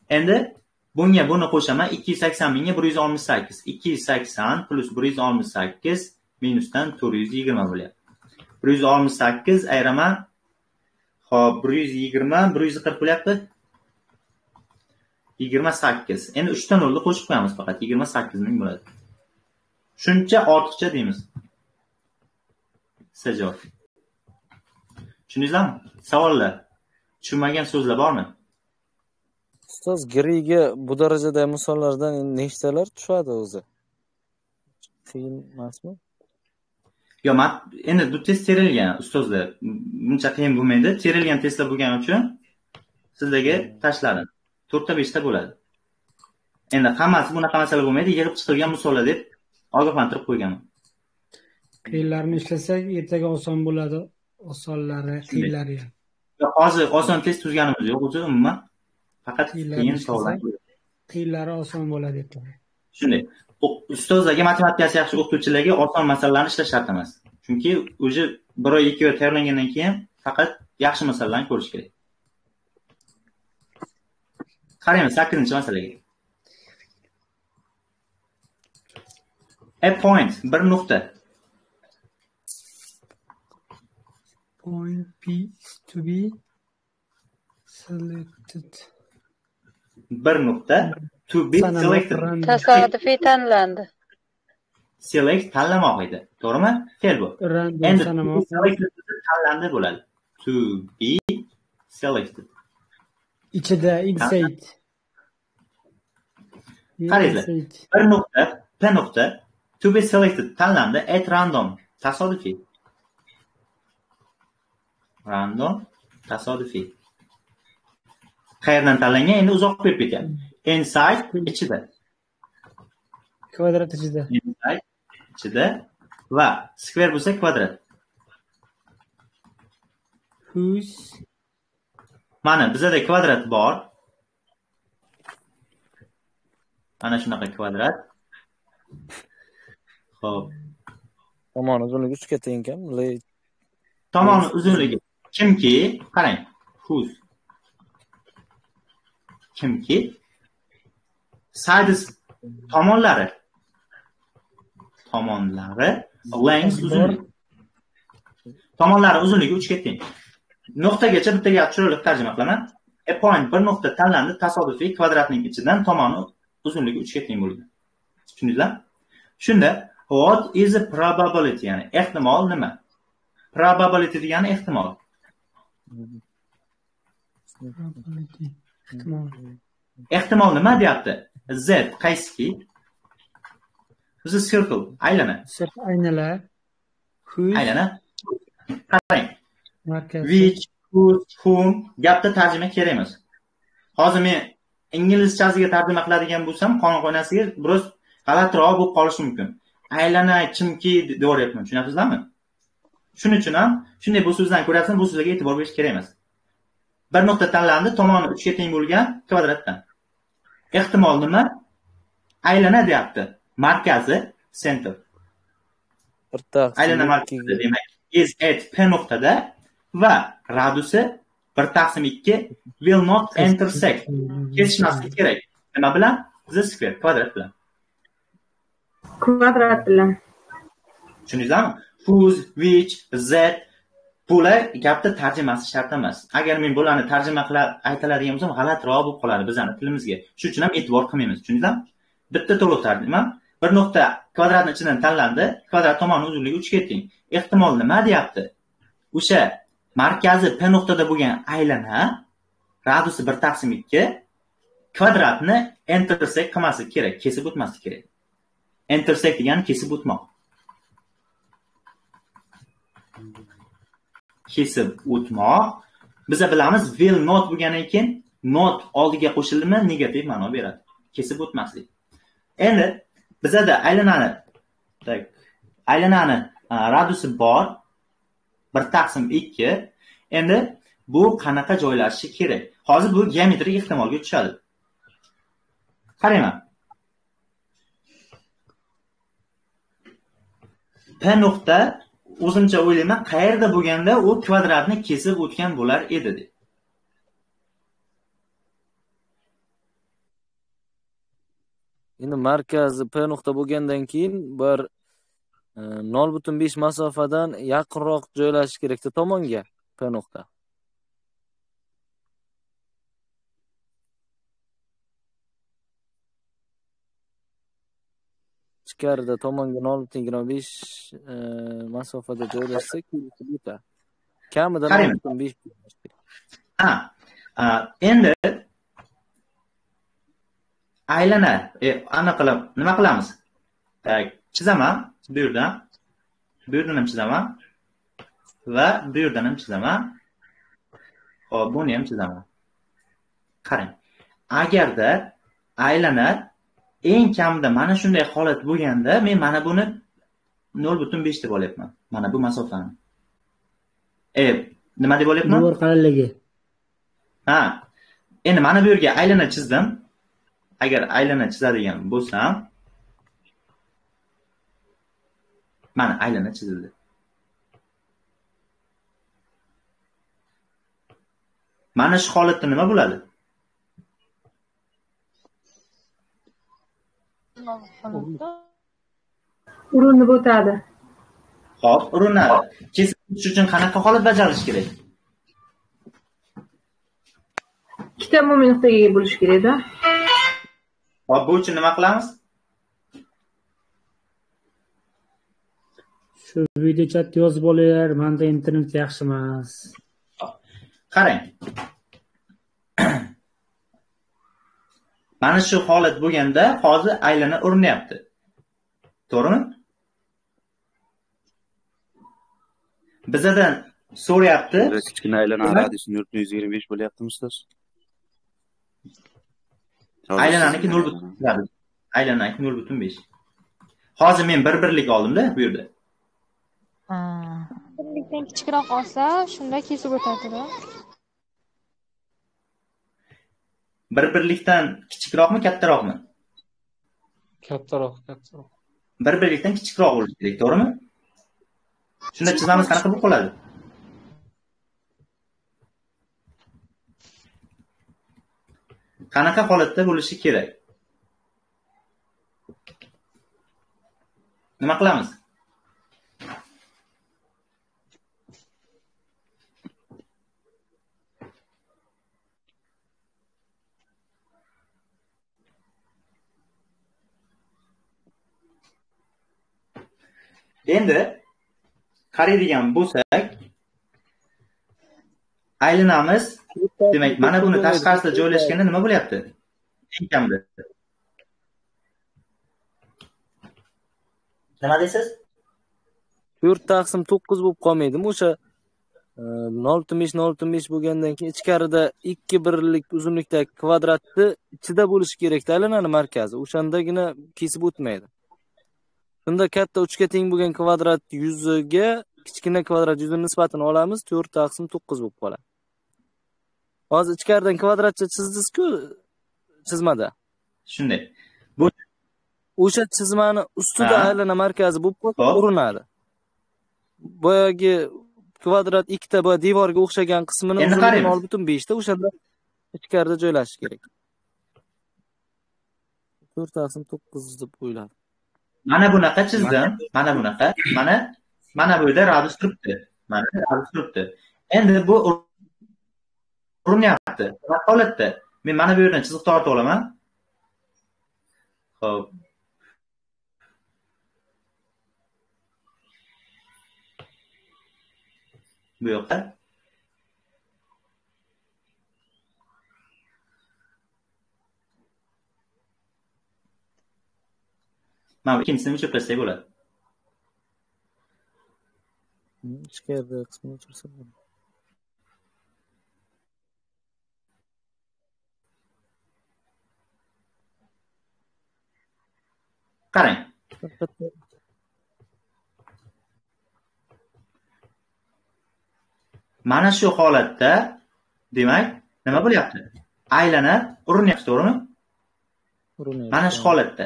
endi bunga buni qo'shaman ikki yuz sakson mingga bir yuz oltmish sakkiz ikki yuz sakson plyus bir yuz oltmish sakkiz minusdan to'rt yuz yigirma bo'lyapti. Bir yuz oltmish sakkiz ayiraman hop bir yuz yigirma bir yuz qirq bo'lyapti. Yigirma sakkiz. Endi uchta nolni qo'shib qo'yamiz faqat yigirma sakkiz ming bo'ladi. Shuncha ortiqcha deymiz. Javob tushundingizlarmi? Savollar. Tushunmagan so'zlar bormi? Ustoz griga bu darajadagi misollardan nechtalar tushadi o'zi? Qiyin emasmi? Yo man endi bu test terilgan ustozlar. Buncha qiyin bo'lmaydi. Terilgan testlar bo'lgani uchun sizlarga tashladim. To'rtta beshta bo'ladi. Endi hammasi bunaqa masala bo'lmaydi. Yig'ib chiqilgan misollar deb ogohlantirib qo'yganman. Qiyinlarini ishlasak ertaga oson bo'ladi. Osonlari qiyinlari hozir oson test tuzganimiz yo'q o'zi umuman faqat qiyin savollar qiyinlari oson bo'ladi shunday. Ustozlarga matematikasi yaxshi o'qituvchilarga oson masalalarni ishlash shart emas. Chunki уже bir oy ikki oy tayyorlangandan keyin faqat yaxshi masalalarni ko'rish kerak. Qaraymiz sakkizinchi masalaga. A point bir nuqta. Point P to be selected. Bir nuqta to be selected. Tasodifiy tanlandi. select tanlamoq edi to'g'rimi fe'l bu. Endi to sanamoq. be selected tanlandi bo'ladi to be selected. Ichida inside. qaranglar bir nuqta p nuqta to be selected tanlandi at random. Tasodifiy random tasodifiy qayerdan tanlangan endi uzoq berib ketyapti inside ichida. Kvadrat ichida. inside ichida va square bo'lsa kvadrat. Whose? Mana bizada kvadrat bor. Mana shunaqa kvadrat. Ho'p tomoni uzunligi uchga teng ekan. Tomoni uzunligi. Kimki qarang. Whose kimki sadis tomonlari tomonlari length uzunligi. Tomonlari uzunligi uchga teng. Nuqtagacha bitta gap chiroyli tarjima qilaman a point bir nuqta tanlandi tasodifiy kvadratning ichidan tomoni uzunligi uchga teng bo'lgan tushundingizlar? Shunda what is a probability ya'ni ehtimol nima? Probability degani ehtimol. Ehtimol. ehtimol nima deyapti? Z qaysiki bizni circle aylana. Whose? Aylana. Qarang. Which whose whom? Gapda tarjima kerak emas hozir men inglizchasiga tarjima qiladigan bo'lsam qonun qoidasiga biroz g'alatiroq bo'lib qolishi mumkin. Aylana kimki deyoryapman tushunyapsizlarmi? Shuning uchun ham shunday bu so'zdan ko'ryapsizmi bu so'zlarga e'tibor berish kerak emas bir nuqta tanlandi tomoni uchga teng bo'lgan kvadratdan. Ehtimol nima? Aylana deyapti. Markazi center. Bir taqsim aylana markazi demak is at p nuqtada va radiusi bir taqsim ikki will not intersect. Kesishmasligi kerak. Nima bilan? Z square kvadrat bilan. Kvadrat bilan. Tushundingizlarmi whose which z bular gapni tarjimasi shart emas. Agar men bularni tarjima qilib aytiladigan bo'lsam g'alatiroq bo'lib qoladi bizani tilimizga. Shuning uchun ham e'tibor qilmaymiz. Tushundinglarmi bitta to'liq tarjima. Bir nuqta kvadratni ichidan tanlandi. Kvadrat tomoni uzunligi uchga teng ehtimol nima deyapti? O'sha markazi p nuqtada bo'lgan aylana radiusi bir taqsim ikki kvadratni intersect qilmaslik kerak kesib o'tmaslik kerak. Intersect degani kesib o'tmoq. Kesib o'tmoq. Biza bilamiz will not bo'lgandan keyin not oldiga qo'shildimi negativ ma'no beradi. Kesib o'tmaslik. Endi bizada aylanani tak aylanani radiusi bor. Bir taqsim ikki. Endi bu qanaqa joylashishi kerak? Hozir bu geometrik ehtimolga tushadi. Qarayman p nuqta o'zimcha o'ylayman qayerda bo'lganda u kvadratni kesib o'tgan bo'lar edi deb. Endi markazi p nuqta bo'lgandan keyin bir e, nol butun besh masofadan yaqinroq joylashishi kerakda tomonga p nuqta. Ichkarida tomonga nol butun yigirma besh e, masofada joylashsa kelishib kamida nol butun besh. Ha endi aylana e, anaqa qilib nima qilamiz? Tak, chizaman bu yerdan bu yerdan ham chizaman va bu yerdan ham chizaman. Hop buni ham chizaman. Qarang agarda aylana eng kamida mana shunday holat bo'lganda men mana buni nol butun besh deb olyapman. Mana bu masofani. E nima deb olyapman? Devor qalinligi. ha endi mana bu yerga aylana chizdim. Agar aylana chizadigan bo'lsam mana aylana chizildi. Mana shu holatda nima bo'ladi urinib o'tadi hop urinadi kesib Shuning uchun qanaqa holat bajarilishi kerak? ikkita umumiy nuqtaga ega bo'lishi kerakda Hop, bu uchun nima qilamiz? Shu video chat yozib olinglar, menda internet yaxshi emas. Qarang. Mana shu holat bo'lganda hozir aylana urinyapti. To'g'rimi? Bizadan so'rayapti. kichkina aylana Nima? radiusi nol butun yuz yigirma besh bo'lyaptimi ustoz Aylananiki 0 butun radius. Aylananiki 0 butun 5. Hozir men bir birlik oldimda bu yerda. birlikdan kichikroq olsa shunda kesib o'tadida Bir birlikdan kichikroqmi, kattaroqmi? Kattaroq, kattaroq. Bir birlikdan kichikroq bo'lishi kerak, to'g'rimi? Shunda chizmamiz qanaqa bo'lib qoladi? Qanaqa holatda bo'lishi kerak? Nima qilamiz? Endi qaraydigan bo'lsak, aylanamiz, demak, mana buni tashqarisida joylashganda nima bo'lyapti? Eng kamida. Nima deysiz? to'rt taqsim to'qqiz bo'lib qolmaydimi o'sha e, nol butun besh nol butun besh bo'lgandan keyin ichkarida ikki birlik uzunlikdagi kvadratni ichida bo'lishi kerakda aylanani markazi o'shandagina kesib o'tmaydi shunda katta uchga teng bo'lgan kvadrat yuziga kichkina kvadrat yuzini nisbatini olamiz. To'rt taqsim to'qqiz bo'lib qoladi. Hozir ichkaridan kvadratcha chizdingiz-ku chizmada. Shunday. Bu o'sha chizmani ustida aylana markazi bo'lib qolsa Hop. urinadi boyagi kvadrat ikkita boya devorga o'xshagan qismini uzunligi qaraymiz. nol butun beshda o'shanda ichkarida joylashishi kerak. To'rt taqsim to'qqiz deb o'yladim mana bunaqa chizdim. Mana bunaqa. Mana mana bu yerda radius turibdi. Mana radius turibdi. Endi bu urinyapti. Nima holatda? Men mana bu yerdan chiziq tortib olaman. Xo'p. Bu yoqqa mana ikkinchisini tashlasak bo'ladi. ichkarida qismini o'chirsa bo'ladi Qarang. Mana shu holatda demak nima bo'lyapti? Aylana urinyapti, to'g'rimi? Urinyapti. Mana shu holatda.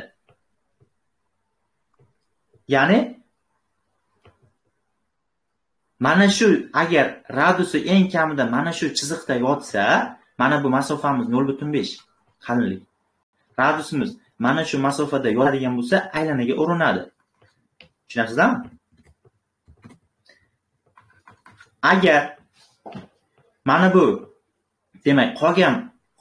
Ya'ni mana shu agar radiusi eng kamida mana shu chiziqda yotsa, mana bu masofamiz 0.5 qalinlik. Radiusimiz mana shu masofada yotadigan bo'lsa, aylanaga urinadi. Tushunasizlarmi? Agar mana bu demak qolgan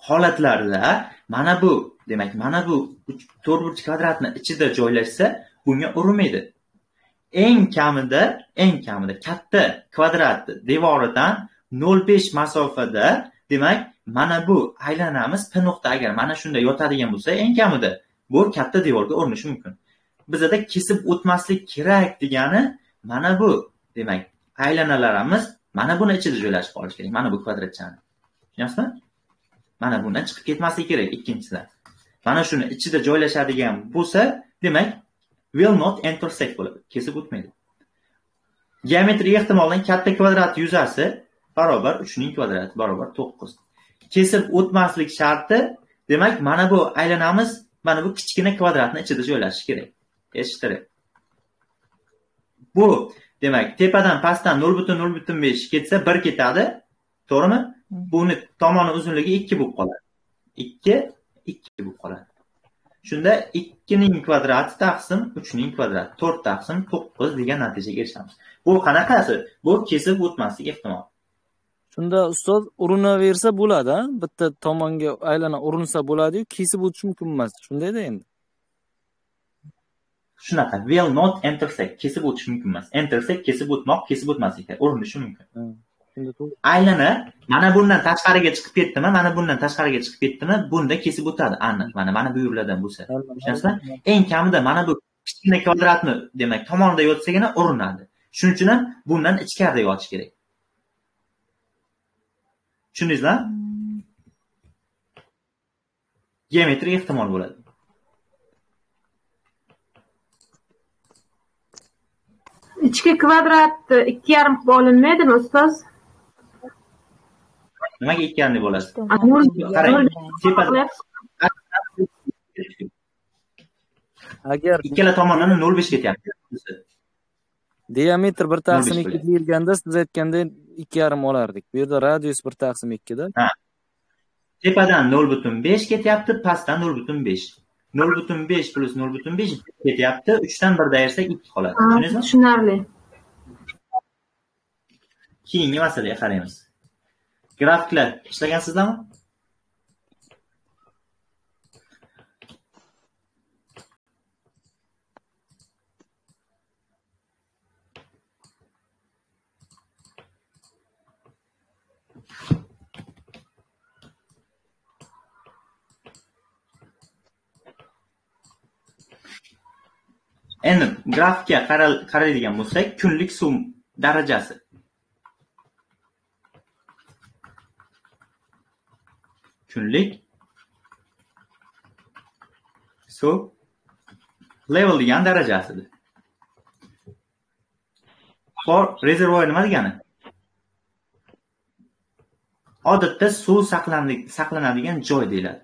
holatlarda mana bu demak mana bu uch- to'rtburch kvadratni ichida joylashsa bunga urmaydi. Eng kamida, eng kamida katta kvadrat devoridan 0.5 masofada demak mana bu aylanamiz P nuqta agar mana shunda yotadigan bo'lsa, eng kamida bu katta devorga urinishi mumkin. Bizada kesib o'tmaslik kerak degani mana bu demak aylanalarimiz mana buni ichida joylashib qolishi kerak. Mana bu kvadratchani. Tushunasizmi? Mana bundan chiqib ketmasligi kerak ikkinchisidan. Mana shuni ichida joylashadigan bo'lsa, demak will not intersect bo'ladi. Kesib o'tmaydi. Geometriy ehtimoldan katta kvadrat yuzasi barobar 3 ning kvadrati barobar 9. Kesib o'tmaslik sharti, demak, mana bu aylanamiz mana bu kichkina kvadratni ichida joylashishi kerak. Eshittirib. Bu demak, tepadan pastdan 0.0.5 ketsa 1 ketadi. To'g'rimi? Buni tomoni uzunligi 2 bo'lib qoladi. 2 2 bo'lib qoladi. Shunda 2 ning kvadrati taqsim 3 ning kvadrati 4 taqsim 9 degan natijaga erishamiz. bu qanaqasi? Bu kesib o'tmaslik ehtimol. Shunda ustoz urinaversa bo'ladi bitta tomonga aylanib urinsa bo'ladiyu kesib o'tish mumkin emas. Shundayda endi. Shunaqa. Will not intersect. Kesib o'tish mumkin emas. Intersect kesib o'tmoq kesib o'tmaslik urinishi mumkin. Aylana mana bundan tashqariga chiqib ketdimi mana bundan tashqariga chiqib ketdimi bunda kesib o'tadi. Aniq mana mana bu yo'llardan bo'lsa. Tushunasizlar eng kamida mana bu kichkina kvadratni demak tomonida yotsagina urinadi. Shuning uchun ham bundan ichkarida yotish kerak. Tushundingizlar geometrik ehtimol bo'ladi. Ichki kvadrat ikki yarim qilib olinmaydimi ustoz nimaga qarang nol tepada agar ikkala tomondan nol besh ketyapti diametr bir taqsim ikki deyilganda siz aytgandek ikki yarim olardik bu yerda radius bir taqsim ikkida ha tepadan nol butun besh ketyapti pastdan nol butun besh nol butun besh plyus nol butun besh ketyapti uchdan birda ayirsak ikki qoladi tushunarli keyingi masalaga qaraymiz grafiklar ishlagansizlarmi endi grafikga qaral- qaraydigan bo'lsak kunlik suv darajasi kunlik. Suv level degan darajasidir. For rezervoar nima degani? Odatda suv saqlanadigan joy deyiladi.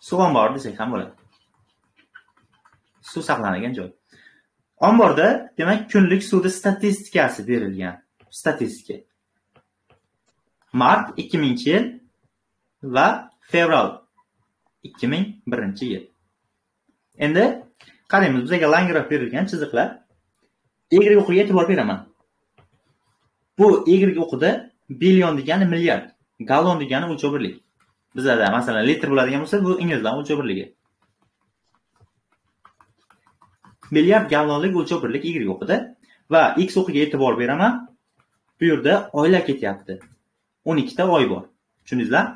Suv ombori desak ham bo'ladi. Suv saqlanadigan joy. Omborda demak kunlik suvni statistikasi berilgan. Statistika. Mart 2000 yil va fevral 2001 yil. Endi qaraymiz bizga line berilgan chiziqlar. Y o'qiga e'tibor beraman. Bu y o'qida billion degani milliard gallon degani o'lchov birlik bizada masalan litr bo'ladigan bo'lsa bu inglizlarni o'lchov birligi milliard gallonlik o'lchov birlik y o'qida va x o'qiga e'tibor beraman. Bu yerda oylar ketyapti. O'n ikkita oy bor. Tushundingizlar?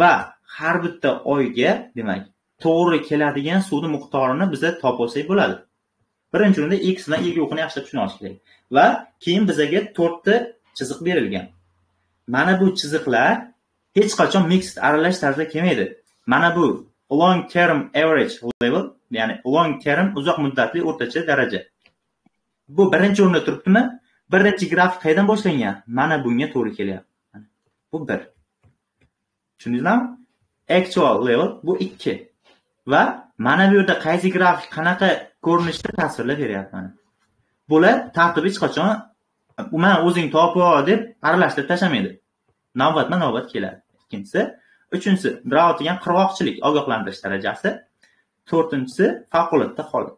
Va har bitta oyga demak to'g'ri keladigan suvni miqdorini biza topib olsak bo'ladi. Birinchi o'rinda x bilan y o'qini yaxshilab tushuna olish kerak. Va keyin bizaga to'rtta chiziq berilgan. Mana bu chiziqlar hech qachon mixed aralash tarzda kelmaydi. Mana bu long term average level ya'ni long term uzoq muddatli o'rtacha daraja. Bu birinchi o'rinda turibdimi? Birinchi grafik qayerdan boshlangan? Mana bunga to'g'ri kelyapti. Bu bir Tushundingizmi? actual level bu ikki. Va mana bu yerda qaysi grafik qanaqa ko'rinishda tasvirlab beryapti mana bular tartib hech qachon man o'zing topib ol deb aralashtirib tashlamaydi. Navbatma navbat keladi. Ikkinchisi uchinchisi drought degan qirg'oqchilik ogohlantirish darajasi. To'rtinchisi favqulodda holat.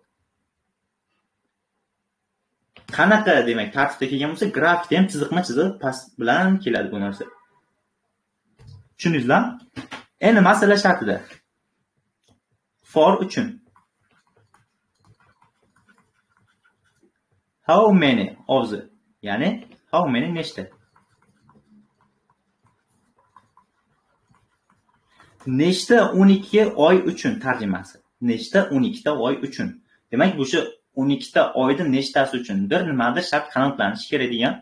Qanaqa demak tartibda kelgan bo'lsa grafikda ham chiziqma chiziq past bilan keladi bu narsa. Tushundingizlar endi masala shartida. For uchun. How many of the ya'ni how many nechta? Nechta 12 oy uchun tarjimasi. Nechta 12 ta oy uchun. Demak bu shu 12 ta oyda nechtasi uchun bir nimadir shart qanotlanishi kerak degan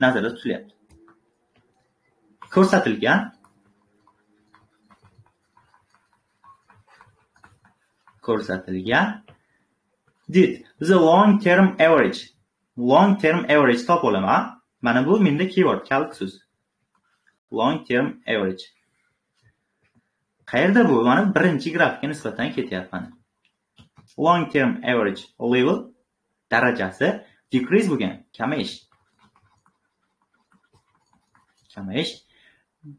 nazarda tutilyapti ko'rsatilgan ko'rsatilgan did. The long term average. Long term average topib olaman. Mana bu menda keyword kalit so'z. Long term average. Qayerda bu? Mana birinchi grafikka nisbatan ketyapti long term average level darajasi decrease bo'lgan. Kamayish. Kamayish.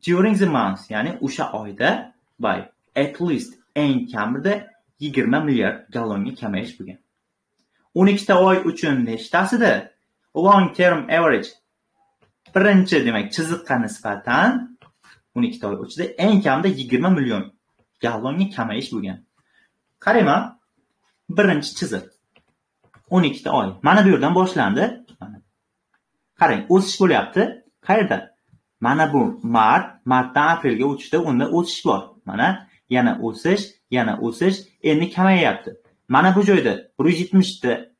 During the month ya'ni o'sha oyda by at least eng kamida yigirma milliard gallonga kamayish bo'lgan. O'n ikkita oy uchun nechtasida? Long term average. Birinchi demak chiziqqa nisbatan o'n ikkita oy ichida eng kamida yigirma million gallonga kamayish bo'lgan. Qarayman birinchi chiziq. O'n ikkita oy. Mana bu yerdan boshlandi. Mana. qarang o'sish bo'lyapti. Qayerda? Mana bu mart martdan aprelga o'tishda unda o'sish bor. Mana yana o'sish yana o'sish endi kamayyapti mana bu joyda bir yuz yetmishta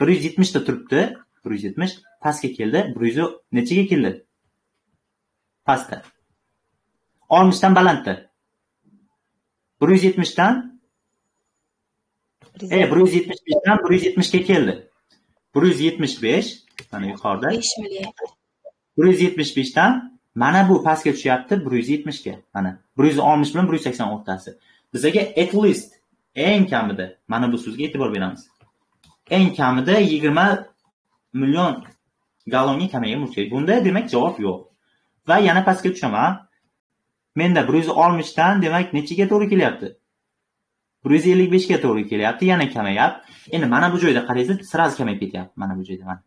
bir yuz yetmishta turibdi bir yuz yetmish pastga keldi bir yuz nechaga keldi? Pastda. Oltmishdan balandda. Bir yuz yetmishdan e bir yuz yetmish. beshdan bir yuz yetmishga keldi. Bir yuz yetmish besh mana yuqorida. Besh milliard. Bir yuz yetmish beshdan mana bu pastga tushyapti bir yuz yetmishga. Mana bir yuz oltmish bilan bir yuz sakson o'rtasi bizaga at least eng kamida mana bu so'zga e'tibor beramiz. Eng kamida yigirma million gallonga kamaygan kerak bunda demak javob yo'q. Va yana pastga tushaman. Menda bir yuz oltmishdan demak nechiga to'g'ri kelyapti? Bir yuz ellik beshga to'g'ri kelyapti yana kamayapti. Endi mana bu joyda qaraysiz сразу kamayib ketyapti mana bu joyda mana.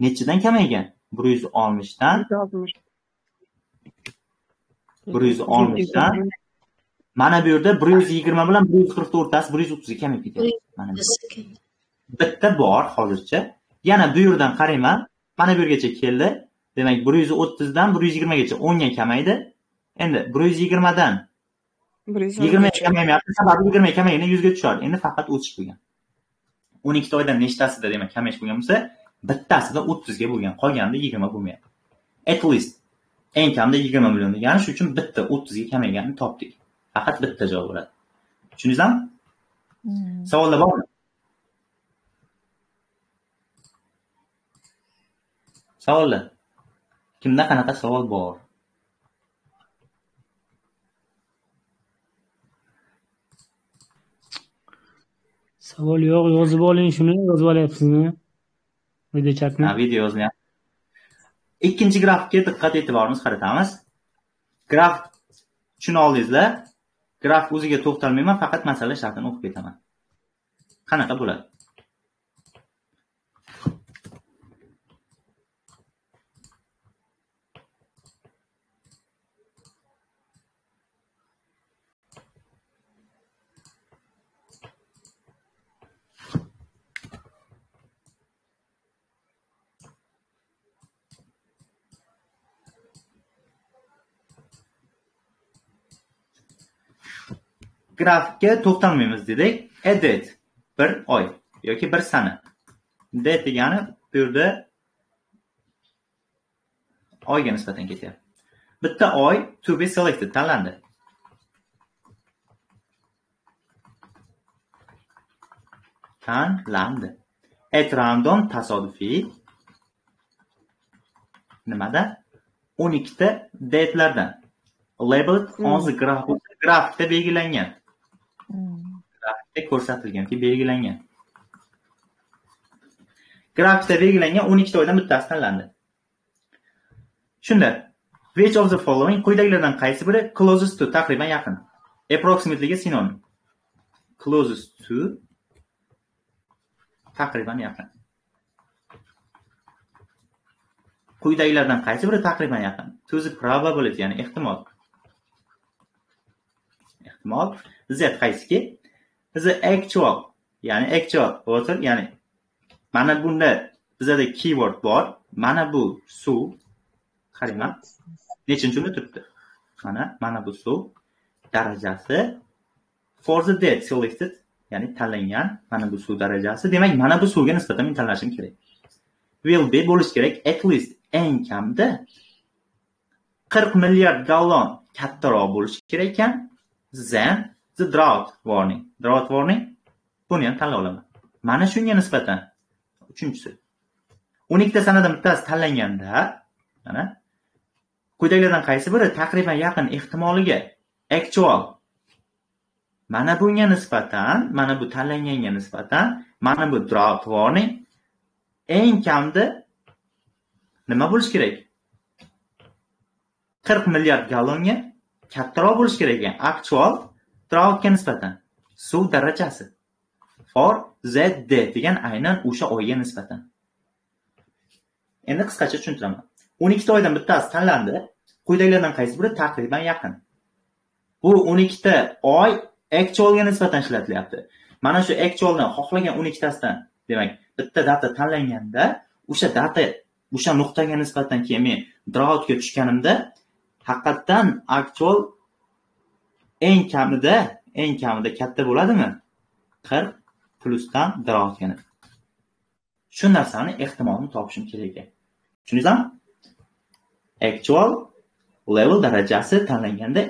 Nechidan kamaygan? Bir yuz oltmishdan bir yuz oltmishdan mana bu yerda bir yuz yigirma bilan bir yuz qirqni o'rtasi bir yuz o'ttizga kamayib ketyapti mana bitta bor hozircha. Yana bu yerdan qarayman. Mana bu yergacha keldi. Demak bir yuz o'ttizdan bir yuz yigirmagacha o'nga kamaydi. Endi bir yuz yigirmadan yigirmaga kamaymayapti. Sababi yigirmaga kamayganda yuzga tushadi. Endi faqat o'sish bo'lgan. O'n ikkita oydan nechtasida demak kamayish bo'lgan bo'lsa bittasida o'ttizga bo'lgan. Qolganida yigirma bo'lmayapti. At least eng kamida yigirma million. Degani shuning uchun bitta o'ttizga kamayganini topdik faqat bitta javob bo'ladi tushundingizmi savollar bormi savollar kimda qanaqa savol bor Savol yo'q, yozib oling shuni, yozib olyapsizmi? Video chatni. Ha, video yozyapti. Ikkinchi grafikga diqqat e'tiborimizni qaratamiz. Graf tushuna oldingizlar. Graf o'ziga to'xtalmayman, faqat masala shartini o'qib ketaman. Qanaqa bo'ladi? Grafikka to'xtalmaymiz dedik. A date bir oy yoki bir sana. Date degani bu yerda oyga nisbatan ketyapti. Bitta oy to be selected tanlandi. Tanlandi. At random tasodifiy nimada 12 ta date'lardan labeled on the graph grafikda belgilangan. Grafikda ko'rsatilganki belgilangan. Grafikda belgilangan 12 ta oydan bittasi tanlandi. Shunda which of the following quyidagilardan qaysi biri closest to taqriban yaqin? Approximatelyga sinonim. Closest to taqriban yaqin. Quyidagilardan qaysi biri taqriban yaqin? To the probability ya'ni ehtimol. Ehtimol z qaysiki the actual ya'ni actual o'tir ya'ni mana bunda bizada keyword bor. Mana bu suv qaranglar nechinchida turibdi? Mana mana bu suv darajasi for the date selected ya'ni tanlangan mana bu suv darajasi. Demak mana bu suvga nisbatan men tanlashim kerak. Will be bo'lishi kerak at least eng kamida qirq milliard gallon kattaroq bo'lishi kerak ekan. Than the drought warning drought warning buni ham tanlay olaman mana shunga nisbatan uchinchisi o'n ikkita sanadan bittasi tanlanganda mana quyidagilardan qaysi biri taqriban yaqin ehtimoliga actual mana bunga nisbatan mana bu tanlanganga nisbatan mana bu drought warning eng kamda nima bo'lishi kerak qirq milliard gallonga kattaroq bo'lishi kerak ekan Actual droughtga nisbatan. Suv darajasi. For zd degan aynan o'sha oyga nisbatan. Endi qisqacha tushuntiraman. O'n ikkita oydan bittasi tanlandi. Quyidagilardan qaysi biri taqriban yaqin? Bu o'n ikkita oy actualga nisbatan ishlatilyapti. Mana shu actualdan xohlagan o'n ikkitasidan demak bitta data tanlanganda o'sha data o'sha nuqtaga nisbatan keyin men drautga tushganimda haqiqatdan aktual eng kamida eng kamida katta bo'ladimi? Qirq plyusdan drautga shu narsani ehtimolini topishim kerak ekan tushundingizmi actual level darajasi tanlanganda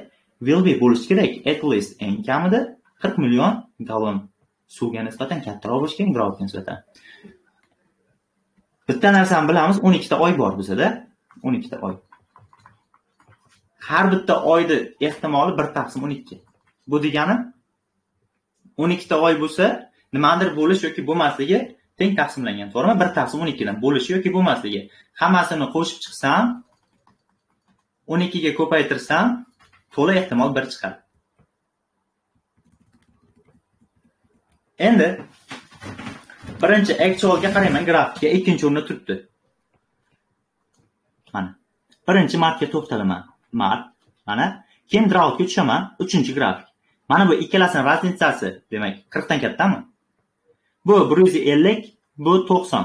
will be bo'lishi kerak. At least eng kamida qirq million gallon suvga nisbatan kattaroq bo'lishi kerak drautga nisbatan bitta narsani bilamiz o'n ikkita oy bor bizada. O'n ikkita oy. Har bitta oyni ehtimoli bir taqsim o'n ikki. Bu degani o'n ikkita oy bo'lsa nimadir bo'lish yoki bo'lmasligi teng taqsimlangan. To'g'rimi? Bir taqsim o'n ikkidan bo'lishi yoki bo'lmasligi. Hammasini qo'shib chiqsam o'n ikkiga ko'paytirsam to'la ehtimol bir chiqadi. Endi birinchi actualga qarayman grafikga ikkinchi o'rinda turibdi. Mana birinchi martga to'xtalaman. Mart. Mana keyin drautga tushaman. Uchinchi grafik. Mana bu ikkalasini razницasi demak qirqdan kattami? Bu bir yuz ellik bu to'qson.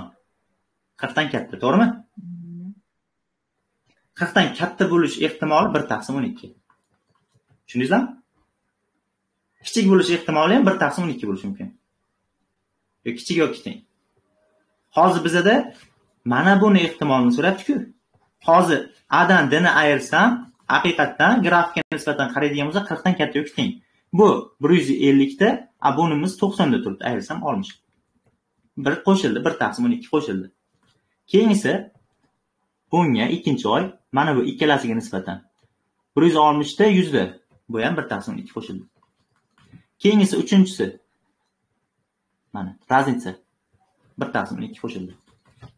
Qirqdan katta to'g'rimi? Qirqdan katta bo'lish ehtimoli bir taqsim o'n ikki. Tushundingizlarmi kichik bo'lish ehtimoli ham bir taqsim o'n ikki bo'lishi mumkin. Yo kichik yoki teng. Hozir bizada mana buni ehtimolini so'rabdiku. Hozir adan ni ayirsam haqiqatdan grafikka nisbatan qaraydigan bo'lsa qirqdan katta yoki teng. Bu bir yuz ellikda a bunimiz to'qsonda turibdi ayrilsam oltmish bir qo'shildi bir taqsim o'n ikki qo'shildi. Keyingisi bunga ikkinchi oy mana bu ikkalasiga nisbatan bir yuz oltmishda yuzda bu ham bir taqsim ikki qo'shildi. Keyingisi uchinchisi mana raznica bir taqsim ikki qo'shildi.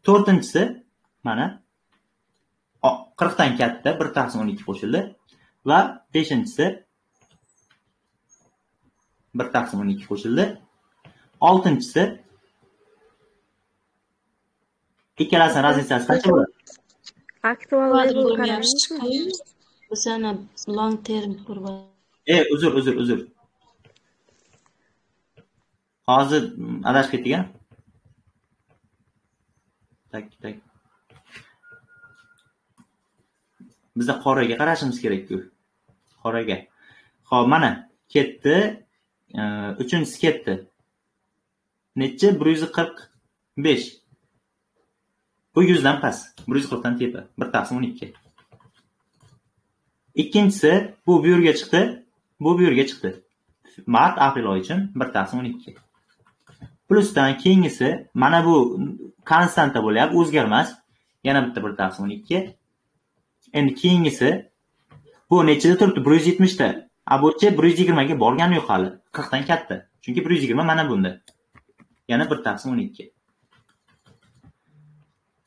To'rtinchisi mana qirqdan katta bir taqsim o'n ikki qo'shildi. Va beshinchisi bir taqsim o'n ikki qo'shildi. Oltinchisi ikkalasini raznicasi qancha bo'ladi aktual. Bizani long term ko'rib e uzr uzr uzr. Hozir adashib ketdik a tak tak biza qoraga qarashimiz kerakku. Qoraga ho'p mana ketdi. Uchinchisi ketdi. Necha? bir yuz qirq besh. Bu yuzdan past. Bir yuz qirqdan tepa. Bir taqsim o'n ikki. Ikkinchisi bu bu yerga chiqdi. Bu bu yerga chiqdi. Mart aprel oyi uchun bir taqsim o'n ikki. Keyingisi mana bu konstanta bo'lyapti o'zgarmas. Yana bitta bir taqsim o'n ikki. Endi keyingisi bu nechida turibdi? Bir yuz yetmishda. A buchi bir yuz yigirmaga borgani yo'q hali. Qirqdan katta. Chunki bir yuz yigirma mana bunda. Yana bir taqsim o'n ikki.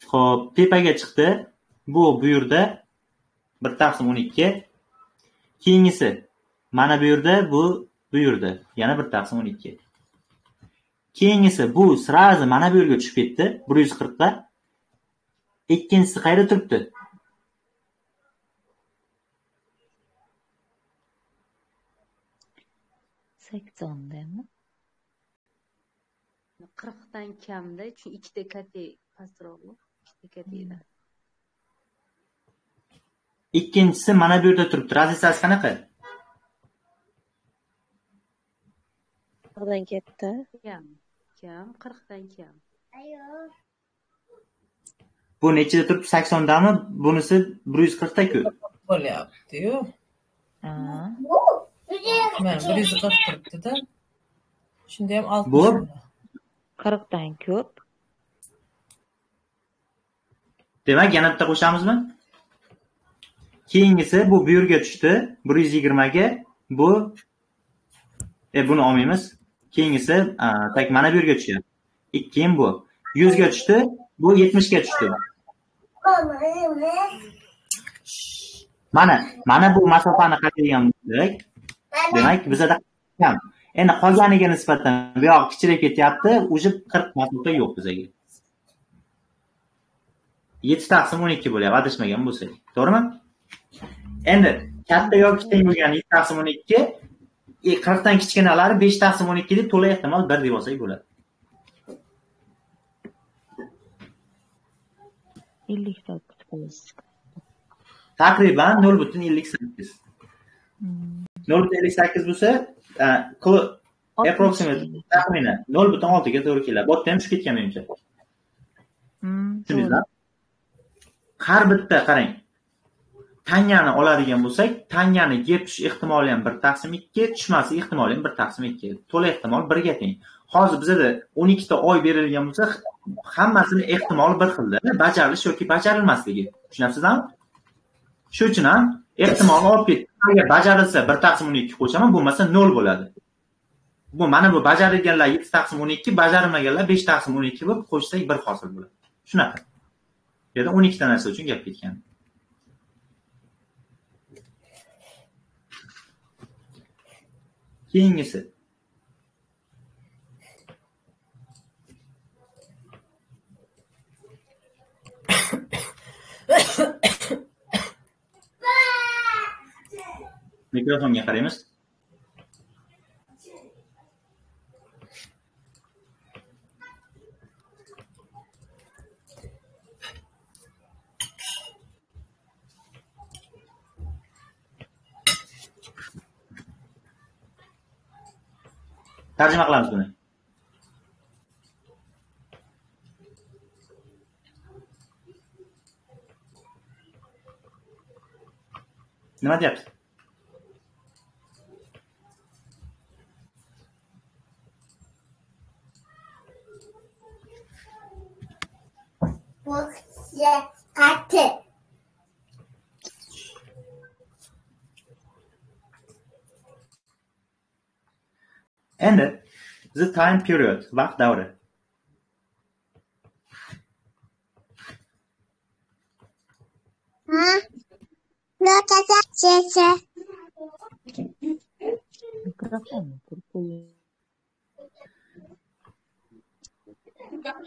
Ho'p tepaga chiqdi. Bu bu yerda bir taqsim o'n ikki. Keyingisi mana bu yerda bu bu yerda yana bir taqsim o'n ikki. Keyingisi bu сразу mana bu yerga tushib ketdi. Bir yuz qirqqa ikkinchisi qayerda turibdi? Saksondami qirqdan kamda chunki ikkita kate pastroq ikkita kateda ikkinchisi mana bu yerda turibdi. Raznicasi qanaqa? Qirqdan katta kam kam qirqdan kam. Bu nechida turibdi? Saksondami? Bunisi bir yuz qirqdaku bo'lyaptiyu mana bir yuz qirq turibdida shunda ham bu oltmish qirqdan ko'p. Demak yana bitta qo'shamizmi? Keyingisi bu bu yerga tushdi. Bir yuz yigirmaga bu e buni olmaymiz. Keyingisi tak mana bu yerga tushyapti ikki keyin bu. Yuzga tushdi bu yetmishga tushdi. Mana mana bu masofani qaraydigan bo'lsak demak bizada kam endi qolganiga nisbatan bu yog'i kichirib ketyapti уже qirq masofa yo'q bizaga yetti taqsim o'n ikki bo'lyapti adashmagan bo'lsak. To'g'rimi? Endi katta yoki teng bo'lgan yetti taqsim o'n ikki e, qirqdan kichkinalari besh taqsim o'n ikki deb to'la ehtimol bir deb olsak bo'ladi. Ellik sakkiz taqriban nol butun ellik sakkiz nol butun ellik sakkiz bo'lsa approximate taxminan nol butun oltiga to'g'ri keladi. Bu yerda ham tushib ketgan menimcha tushundingizmi har bitta qarang tangani oladigan bo'lsak tangani yeb tushish ehtimoli ham bir taqsim ikki tushmaslik ehtimoli ham bir taqsim ikki to'la ehtimol birga teng. Hozir bizada o'n ikkita oy berilgan bo'lsa hammasini ehtimoli bir xilda bajarilish yoki bajarilmasligi. Tushunyapsizlarmi shuning uchun ham ehtimol olib ket agar bajarilsa bir taqsim o'n ikki qo'shaman bo'lmasa nol bo'ladi. Bu mana bu bajarilganlar yetti taqsim o'n ikki bajarilmaganlar besh taqsim o'n ikki bo'lib qo'shsak bir hosil bo'ladi. Shunaqa. Bu yerda o'n ikkita narsa uchun gap ketgan. Keyingisi. ミクロフォンにかれます。Terjemah langsung. Ne yapsın? Deyapti qati endi the time period. Vaqt davri mikrofonni turib qo'ying kimdan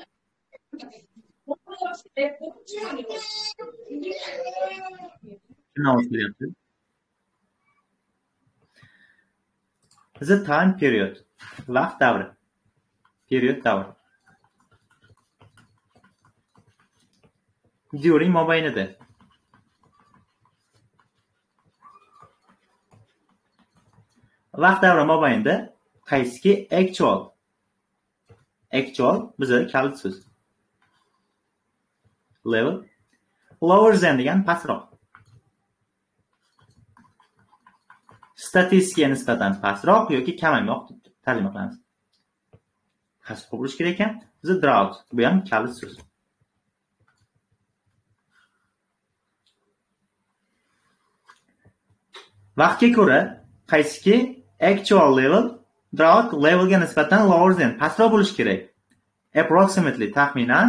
ovoz kelyapti the time? Period. Vaqt davri period davri. during mobaynida vaqt davri mobaynida qaysiki actual actual bizda kalit so'z level. Lower than degan pastroq. Statistikaga nisbatan pastroq yoki kamaymoq deb tarjima qilamiz qaysi bo'lishi kerak ekan. The drought. Bu ham kalit so'z. Vaqtga ko'ra qaysiki actual level drought levelga nisbatan lower than pastroq bo'lishi kerak. Approximately taxminan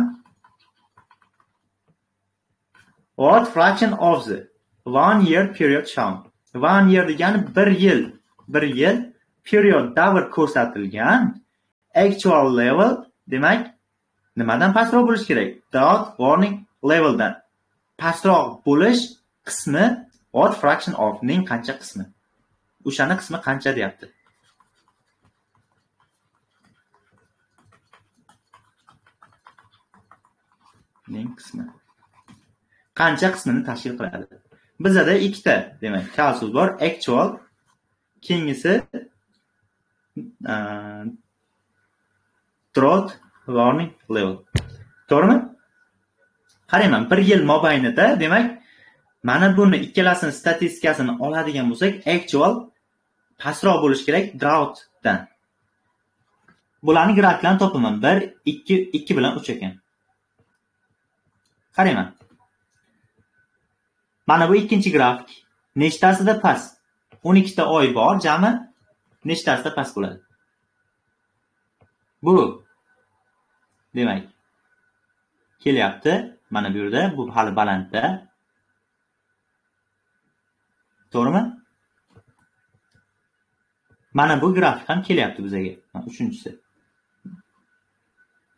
what fraction of the one year period shown one year degani bir yil. Bir yil period davr ko'rsatilgan actual level demak nimadan pastroq bo'lishi kerak? Drought warning leveldan. Pastroq bo'lish qismi what fraction of ning qancha qismi? O'shani qismi qancha deyapti? Ning qismi. Qancha qismini tashkil qiladi? Bizada ikkita demak kal so'z bor. Actual keyingisi e, trot warning level. To'g'rimi? Qarayman bir yil mobaynida demak mana buni ikkalasini statistikasini oladigan bo'lsak actual pastroq bo'lishi kerak droughtdan bularni grafiklarni topaman. Bir ikki ikki bilan uch ekan. Qarayman. Mana bu ikkinchi grafik. Nechtasida past o'n ikkita oy bor jami nechtasida past bo'ladi? Bu. Demak kelyapti. Mana bu yerda bu hali balandda. To'g'rimi? Mana bu grafik ham kelyapti bizaga. Uchinchisi.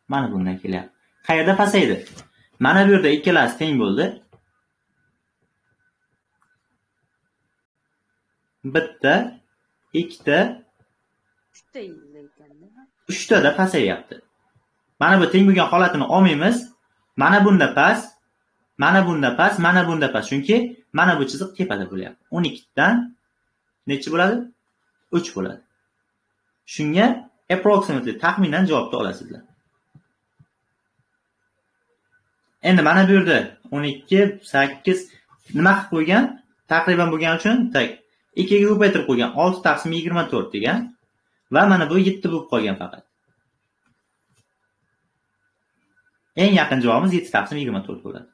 Mana bundan kelyapti. Qayerda pasaydi mana bu yerda ikkalasi teng bo'ldi. Bitta ikkita uchtada pasayyapti mana bu teng bo'lgan holatini olmaymiz. Mana bunda past mana bunda past mana bunda past chunki mana bu chiziq tepada bo'lyapti. o'n ikkidan nechi bo'ladi? Uch bo'ladi. Shunga approximately taxminan javobni olasizlar. Endi mana bu yerda o'n ikki sakkiz nima qilib qo'ygan? Taqriban bo'lgani uchun tak ikkiga ko'paytirib qo'ygan. Olti taqsim yigirma to'rt degan. Va mana bu yetti bo'lib qolgan faqat. Eng yaqin javobimiz yetti taqsim yigirma to'rt bo'ladi.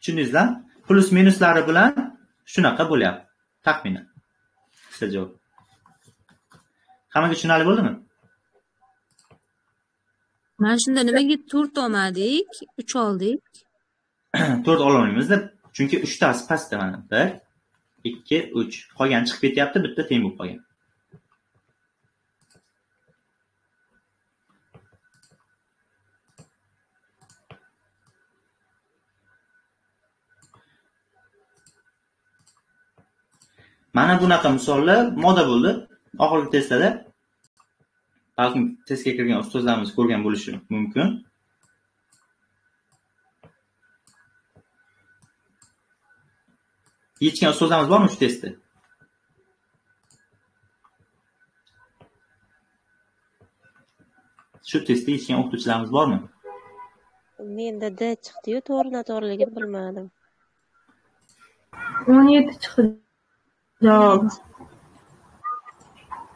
Tushundingizlar? Plyus minuslari bilan shunaqa bo'lyapti. Taxminan. Qisqa javob. Hammaga tushunarli bo'ldimi? Mana shunda nimaga to'rt olmadik? Uch oldik. To'rt ololmaymizda chunki uchtasi pastda mana bir ikki uch. Qolgani chiqib ketyapti bitta teng bo'lib qolgan. Mana bunaqa misollar moda bo'ldi. Oxirgi testlarda balkim testga kirgan ustozlarimiz ko'rgan bo'lishi mumkin. Yechgan ustozlarimiz bormi shu testni shu testni yechgan o'qituvchilarimiz bormi? Menda d chiqdiyu to'g'ri noto'g'riligini bilmadim. o'n yetti chiqdi. Javob.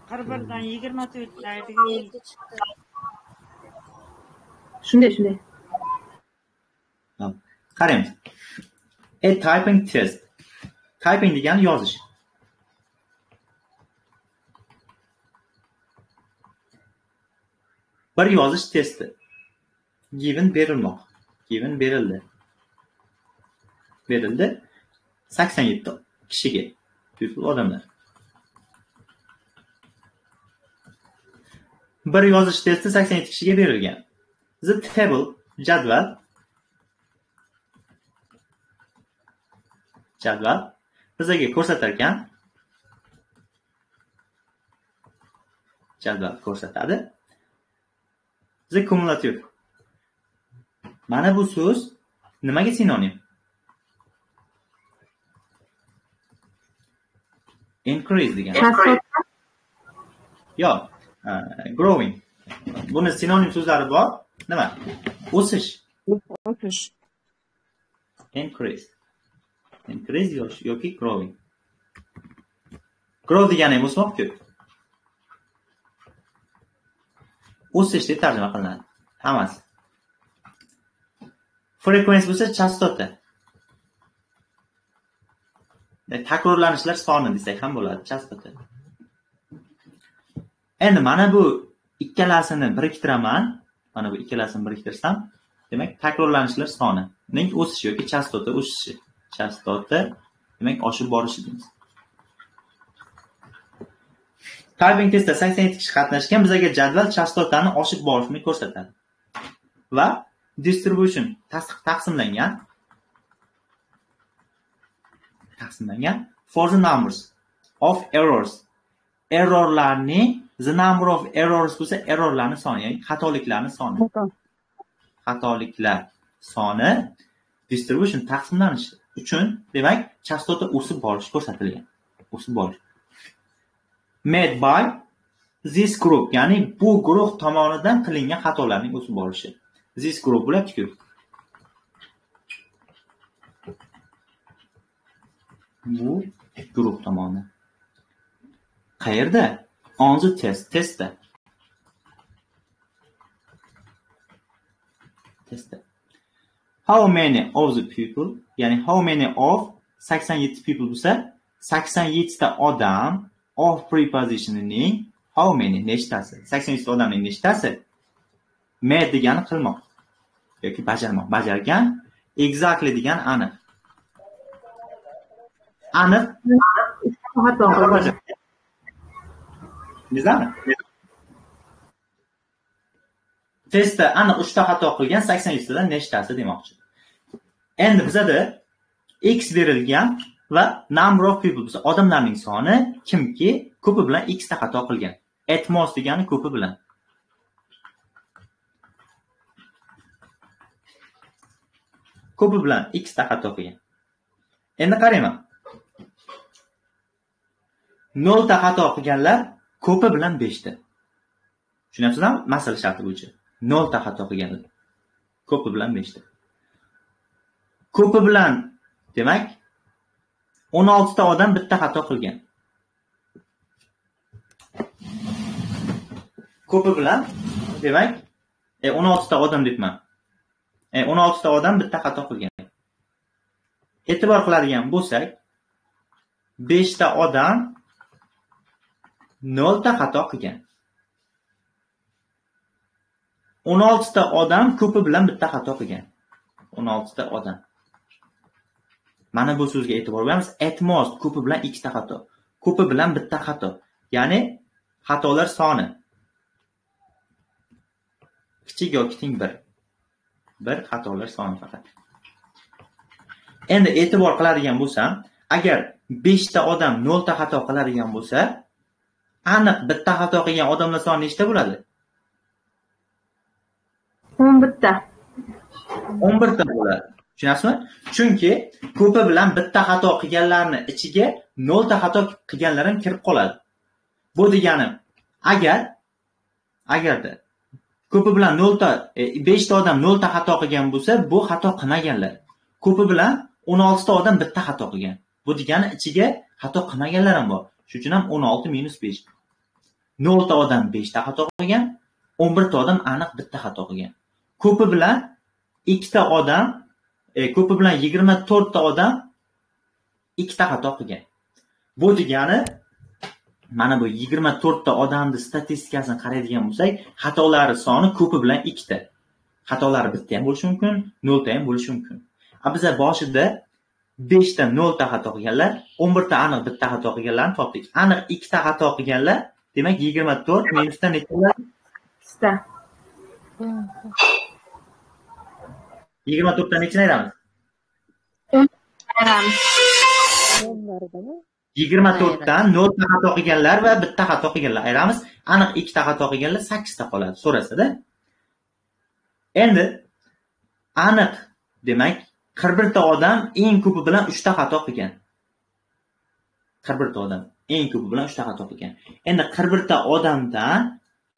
Qirq birdan yigirma to'rt shunday shunday. Qarang. A typing test typing degani yozish. Bir yozish testi. Given berilmoq. Given berildi. Berildi. Sakson yetti kishiga. People odamlar. Bir yozish testi sakson yetti kishiga berilgan. The table jadval jadval bizaga ko'rsatar ekan jadval ko'rsatadi. The cumulative mana bu so'z nimaga sinonim? Increase degan yo'q uh, growing. Buni sinonim so'zlari bor. Nima? O'sish. O'sish. Increase increase yoki growing grow degani ham o'smoq-ku o'sish deb tarjima qilinadi hammasi frequency bo'lsa chastota E, takrorlanishlar soni desak ham bo'ladi chastota endi mana bu ikkalasini biriktiraman mana bu ikkalasini biriktirsam demak takrorlanishlar soni ning o'sishi yoki chastota o'sishi chastota demak oshib borishi deymiz typing testda sakson yetti kishi qatnashgan bizaga jadval chastotani oshib borishini ko'rsatadi. Va distribution taqsimlangan taqsimlangan for the numbers of errors. Errorlarning the number of errors bo'lsa errorlarni soni ya'ni xatoliklarni soni. Xatoliklar soni distribution taqsimlanishi uchun demak chastota o'sib borishi ko'rsatilgan. O'sib borish. Made by this group ya'ni bu guruh tomonidan qilingan xatolarning o'sib borishi. This group bo'lyaptiku bu guruh tomoni. Qayerda? On the test testda. Testda. How many of the people ya'ni how many of sakson yetti people bo'lsa 87 ta odam of prepositionining how many nechtasi 87 ta odamning nechtasi made degani qilmoq yoki bajarmoq bajargan exactly degani aniq aniq xato. Bildingizmi? Testda aniq 3 ta xato qilgan 80 tadan nechtasi demoqchi. Endi bizada x berilgan va number of people biz odamlarning soni kimki ko'pi bilan x ta xato qilgan. At most degani ko'pi bilan. Ko'pi bilan x ta xato qilgan. Endi qarayman. nolta xato qilganlar ko'pi bilan 5 ta. Tushunyapsizlarmi? Masala sharti bo'yicha. nolta xato qilganlar. Ko'pi bilan 5 ta. Ko'pi bilan demak 16 ta odam bitta xato qilgan. Ko'pi bilan demak e, 16 ta odam debman. E, 16 ta odam bitta xato qilgan. E'tibor qiladigan bo'lsak, 5 ta odam 0 ta xato qilgan. 16 ta odam ko'pi bilan bitta xato qilgan. 16 ta odam. Mana bu so'zga e'tibor beramiz. At most ko'pi bilan ikkita xato. Ko'pi bilan bitta xato. Ya'ni xatolar soni. Kichik yoki teng 1. 1 xatolar soni faqat. Endi e'tibor qiladigan bo'lsam, agar 5 ta odam 0 ta xato qiladigan bo'lsa, aniq bitta xato qilgan odamlar soni nechta bo'ladi? 11 ta. 11 ta bo'ladi. Tushunyapsizmi? Chunki ko'pi bilan bitta xato qilganlarni ichiga nolta xato qilganlar ham kirib qoladi. Bu degani agar agarda ko'pi bilan 0 ta 5 ta odam nolta xato qilgan bo'lsa, bu xato qilmaganlar. Ko'pi bilan 16 ta odam bitta xato qilgan. Bu degani ichiga xato qilmaganlar ham bor. Shuning uchun ham 16 minus 5. 0 ta odam 5 ta xato qilgan, 11 ta odam aniq bitta xato qilgan. Ko'pi bilan 2 ta odam, e, ko'pi bilan 24 ta odam ikkita xato qilgan. Bu degani mana bu 24 ta odamni statistikasini qaraydigan bo'lsak, xatolari soni ko'pi bilan ikkita. Xatolari bitta ham bo'lishi mumkin, 0 ta ham bo'lishi mumkin. A biza boshida 5 ta 0 ta xato qilganlar, 11 ta aniq bitta xato qilganlarni topdik. Aniq ikkita xato qilganlar, demak 24 minusdan necha ikkita 2 ta. 24 dan nechini ayiramiz? Ayiramiz. 24 dan 0 ta xato qilganlar va bitta xato qilganlar ayiramiz. Aniq 2 ta xato qilganlar 8 ta qoladi so'rasada. Endi aniq demak 41 ta odam eng ko'pi bilan 3 ta xato qilgan. 41 ta odam eng ko'pi bilan 3 ta xato qilgan. Endi 41 ta odamdan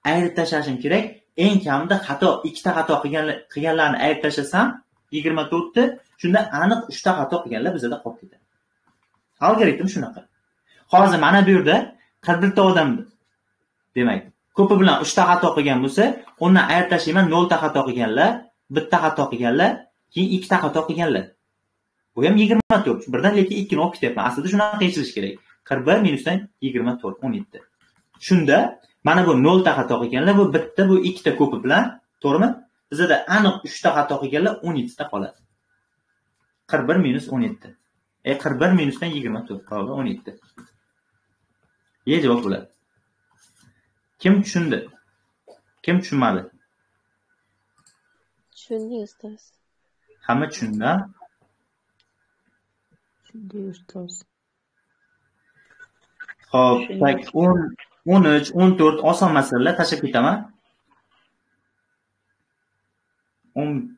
ayirib tashlashim kerak. Eng kamida xato ikkita xato qilganlarni ayirib tashlasam 24 ta, shunda aniq 3 ta xato qilganlar bizada qolib ketadi. Algoritm shunaqa. Hozir mana bu yerda 41 ta odam demak, ko'pi bilan 3 ta xato qilgan bo'lsa, undan ayirib tashlayman 0 ta xato qilganlar, bitta xato qilganlar, keyin 2 ta xato qilganlar. Bu ham 24. Birdan lekin 2 ni olib ketyapman. Aslida shunaqa yechilishi kerak. 41 minusdan 24 17. Shunda mana bu 0 ta xato qilganlar, bu bitta, bu ikkita ko'pi bilan, to'g'rimi? Bizda aniq 3 ta xato qilganlar 17 ta qoladi. 41 minus 17. E 41 minusdan 24 qoldi 17. Ye javob bo'ladi. Kim tushundi? Kim tushunmadi? Tushundik ustoz. Hamma tushundi? Tushundik ustoz. Xo'p, tak 10 13, 14 oson masalalar tashlab ketaman. 10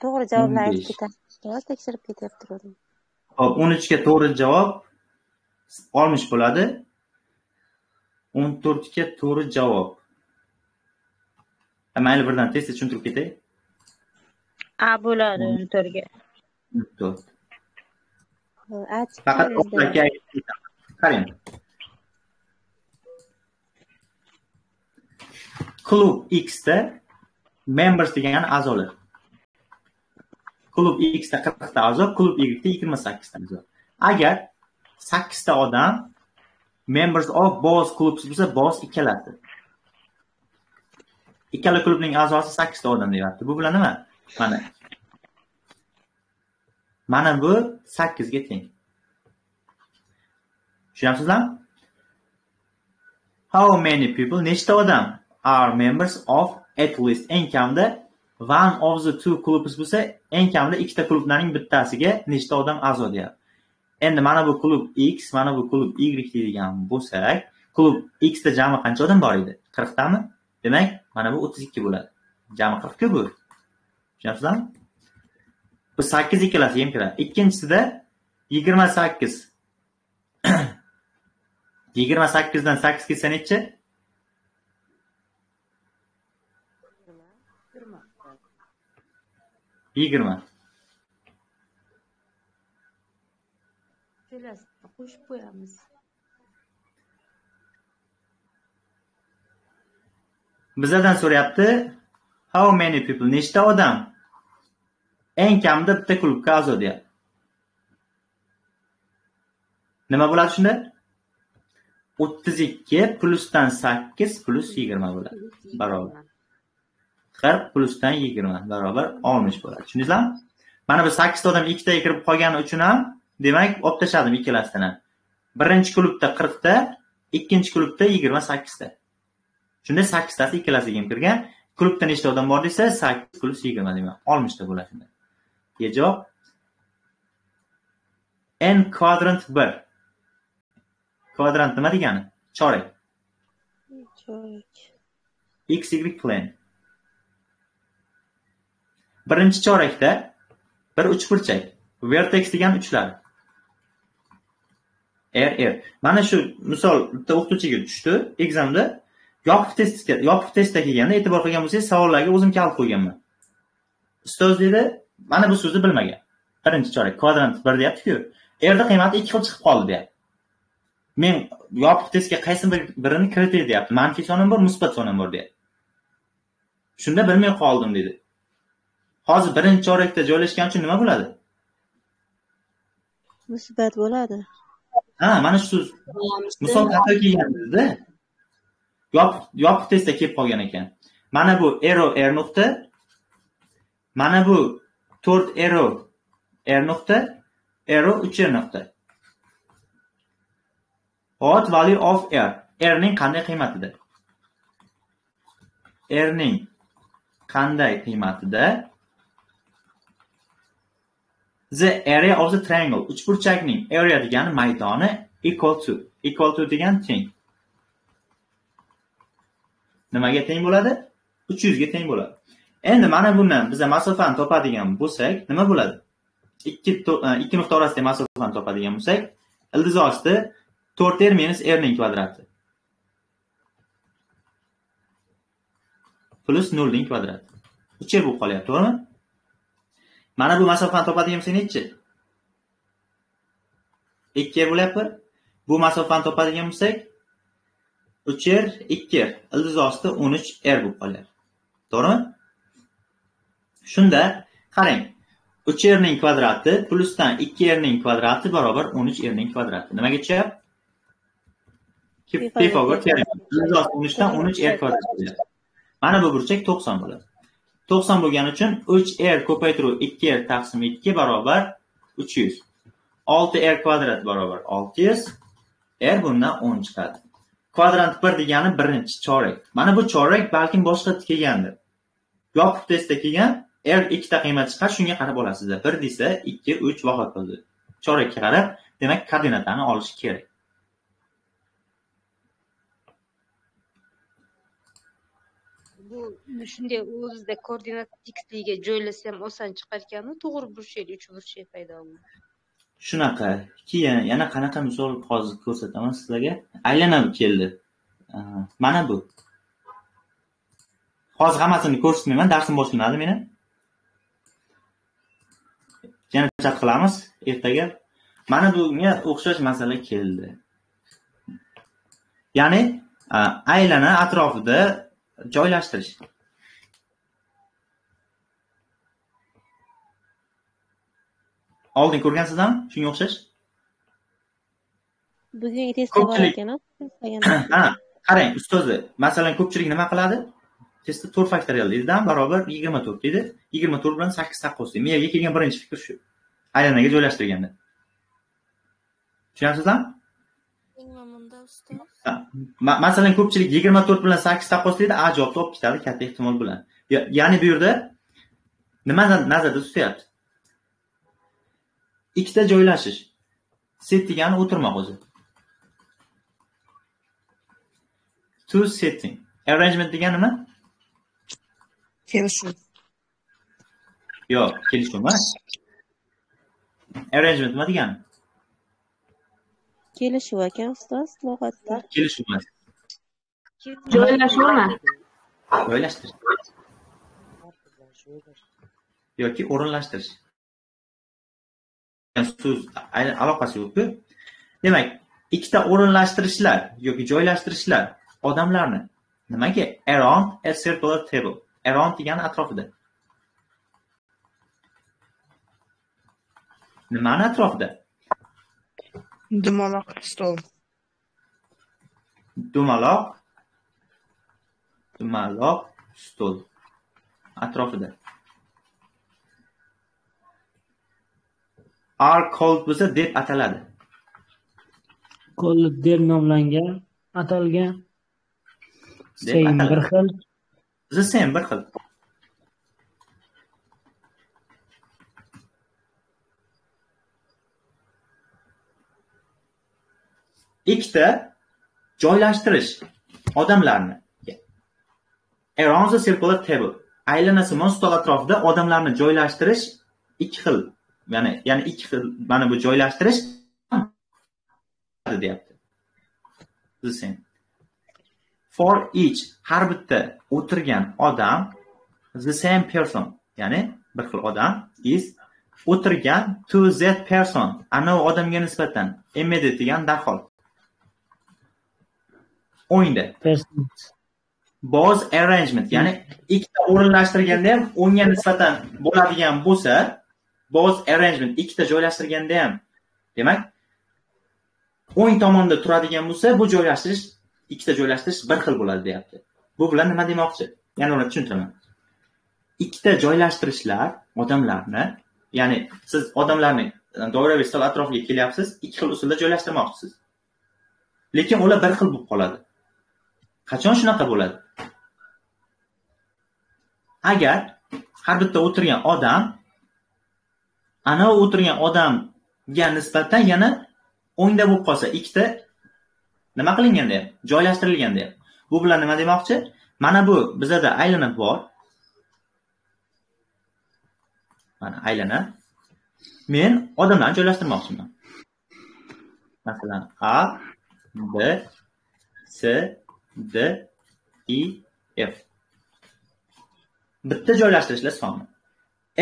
To'g'ri javobni aytib 15. ketamiz. Ustoz tekshirib ketyapti ro'lim. Hop, 13 ga to'g'ri javob 60 bo'ladi. 14 ga to'g'ri javob. Mayli birdan tezda tushuntirib ketay. A bo'ladi 14 ga. 14. Achchiq Faqat. Qarang. Klub X da members degani a'zolar. Klub X da 40 ta a'zo, klub Y da 28 ta a'zo. Agar 8 ta odam members of both clubs bo'lsa, both ikkalasi. Ikkala klubning a'zosi 8 ta odam deyapti. Bu bilan nima? Mana. Mana bu 8 ga teng. tushunyapsizlarmi how many people nechta odam are members of at least. Eng kamida one of the two clubs bo'lsa eng kamida ikkita klublarning bittasiga nechta odam a'zo deyapti. Endi mana bu klub x mana bu klub y deydigan bo'lsak klub xda jami qancha odam bor edi? qirqtami? Demak mana bu o'ttiz ikki bo'ladi. Jami qirqku bu. Tushunyapsizlarmi bu sakkiz ikkalasiga ham kiradi. Ikkinchisida yigirma sakkiz. Yigirma sakkizdan sakkiz ketsa nechi? Yigirma ikkalasini qo'shib qo'yamiz bizadan so'rayapti how many people nechta odam? Eng kamida bitta klubga a'zo deyapti. Nima bo'ladi shunda? o'ttiz ikki plyusdan sakkiz plyus yigirma bo'ladi. Barobar qirq plyusdan yigirma barobar oltmish bo'ladi. Tushundingizlarmi mana bu sakkizta odam ikkitaga kirib qolgani uchun ham demak olib tashladim ikkalasidan ham birinchi klubda qirqta ikkinchi klubda yigirma sakkizta. Shunda sakkiztasi ikkalasiga ham kirgan. Klubda nechta odam bor desa sakkiz plyus yigirma demak oltmishta bo'ladi shunda. Javob. N kvadrant bir. Kvadrant nima degani? Chorak. Chorak. X y plane birinchi chorakda bir uchburchak vertex degan uchlari r r. Mana shu misol bitta o'qituvchiga tushdi egzamda yopiq testga yopiq testda kelganda e'tibor qilgan bo'lsangiz savollarga o'zim kalitib qo'yganman. Ustoz dedi mana bu so'zni bilmagan. Birinchi chorak kvadrant bir deyaptiku. Erda qiymati ikki xil chiqib qoldi deyapti. Men yopiq testga qaysi bir- birini kiritay deyapti. Manfiy sonim bor musbat sonim bor deyapti. Shunda bilmay qoldim dedi. Hozir birinchi chorakda joylashgani uchun nima bo'ladi? Musbat bo'ladi. Ha mana shu misol xato kelganda yopiq yopiq testda kelib qolgan ekan. Mana bu ero r nuqta. Mana bu to'rt ero r nuqta. Ero uch r nuqta. What value of r. R ning qanday qiymatida r ning qanday qiymatida the area of the triangle. Uchburchakning area degani maydoni equal to equal to degani teng. Nimaga teng bo'ladi? Uch yuzga teng bo'ladi. Endi mana bundan biza masofani topadigan bo'lsak nima bo'ladi? Ikki e, ikki nuqta orasidagi masofani topadigan bo'lsak ildiz osti to'rt r minus r ning kvadrati. Plyus nolning kvadrati. Uch r bo'lib qolyapti to'g'rimi? Mana bu masofani topadigan bo'lsak nechi? Ikki r bo'lyapti. Bu masofani topadigan bo'lsak uch r ikki r ildiz osti o'n uch r bo'lib qolyapti to'g'rimi? Shunda qarang uch r ning kvadrati plyusdan ikki r ning kvadrati barobar o'n uch r ning kvadrati. Nimaga tushyapti? Pifagor teorema ildiz osti o'n uchdan o'n uch r kvadrat mana bu burchak to'qson bo'ladi to'qson bo'lgani uchun uch r ko'paytiruv ikki r taqsim ikki barobar uch yuz. Olti r kvadrat barobar olti yuz. R bundan o'n chiqadi. Kvadrant bir degani birinchi chorak. Mana bu chorak balkim boshqa kelgandir yopiq testda kelgan r ikkita qiymat chiqadi shunga qarab olasizlar. Bir desa ikki uch va hokazo chorakka qarab demak koordinatani olish kerak. Shunday o'zida koordinat xligiga joylasam oson chiqar ekanu to'g'ri burchak uch burchak paydo bo'ladi shunaqa. Keyin yana qanaqa misol hozir ko'rsataman sizlarga? Aylanib keldi. Mana bu. Hozir hammasini ko'rsatmayman darsim boshlanadi meni. Yana chat qilamiz ertaga. Mana bunga o'xshash masala keldi. Ya'ni aylana atrofida joylashtirish. Oldin ko'rgansizlarmi shunga o'xshash. Bugungi testda bor Ko'pchilik- ekan ha qarang ustozi masalan ko'pchilik nima qiladi? Testda to'rt faktorial deydidan barobar yigirma to'rt deydi. Yigirma to'rt bilan sakkiz taqqos deydi miyaga kelgan birinchi fikr shu. Aylanaga joylashtirganda. Tushunyapsizlarmi Ma- masalan ko'pchilik yigirma to'rt bilan sakkiz taqqoslaydi a javobni olib ketadi katta ehtimol bilan. Ya- ya'ni bu yerda nimani nazarda tutyapti? Ikkita joylashish. Set degani o'tirmoq o'zi. To setting. Arrangement degani nima? Kelishuv. yo'q kelishuv emas. Arrangement nima degani kelishuv ekan ustoz lug'atda. Kelishuv emas Joylashuvmi? joylashtirish. Yoki o'rinlashtirish. So'z aynan aloqasi yo'qku. Demak ikkita o'rinlashtirishlar yoki joylashtirishlar odamlarni nimaga? Around a circular table. Around degani atrofida. Nimani atrofida Dumaloq stol. dumaloq dumaloq stol atrofida are called bo'lsa deb ataladi Qo'lli deb nomlangan, atalgan. Ataladi. bir xil. the same bir xil ikkita joylashtirish odamlarni. Around the circular table. Aylanasimon stol atrofida odamlarni joylashtirish ikki xil ya'ni ya'ni ikki xil mana bu joylashtirish deyapti. The same. For each har bitta o'tirgan odam the same person ya'ni bir xil odam is o'tirgan to that person. Anavi odamga nisbatan immediate degan darhol. O'ngda boz arrangement. Ya'ni ikkita o'rinlashtirganda ham o'ngga nisbatan bo'ladigan bo'lsa boz arrangement. Ikkita joylashtirganda ham. Demak o'ng tomonda turadigan bo'lsa bu joylashtirish ikkita joylashtirish bir xil bo'ladi deyapti. Bu bilan nima demoqchi? Yana uni tushuntiraman. Ikkita joylashtirishlar odamlarni ya'ni siz odamlarni doiraviy stol atrofiga kelyapsiz ikki xil usulda joylashtirmoqchisiz. Lekin ular bir xil bo'lib qoladi qachon shunaqa bo'ladi? Agar har bitta o'tirgan odam anavi o'tirgan odamga nisbatan yana o'ngda bo'lib qolsa ikkita nima qilinganda ham joylashtirilganda ham bu bilan nima demoqchi? Mana bu bizada aylana bor. Mana aylana men odamlarni joylashtirmoqchiman. Masalan a b c d i f. Bitta joylashtirishlar soni.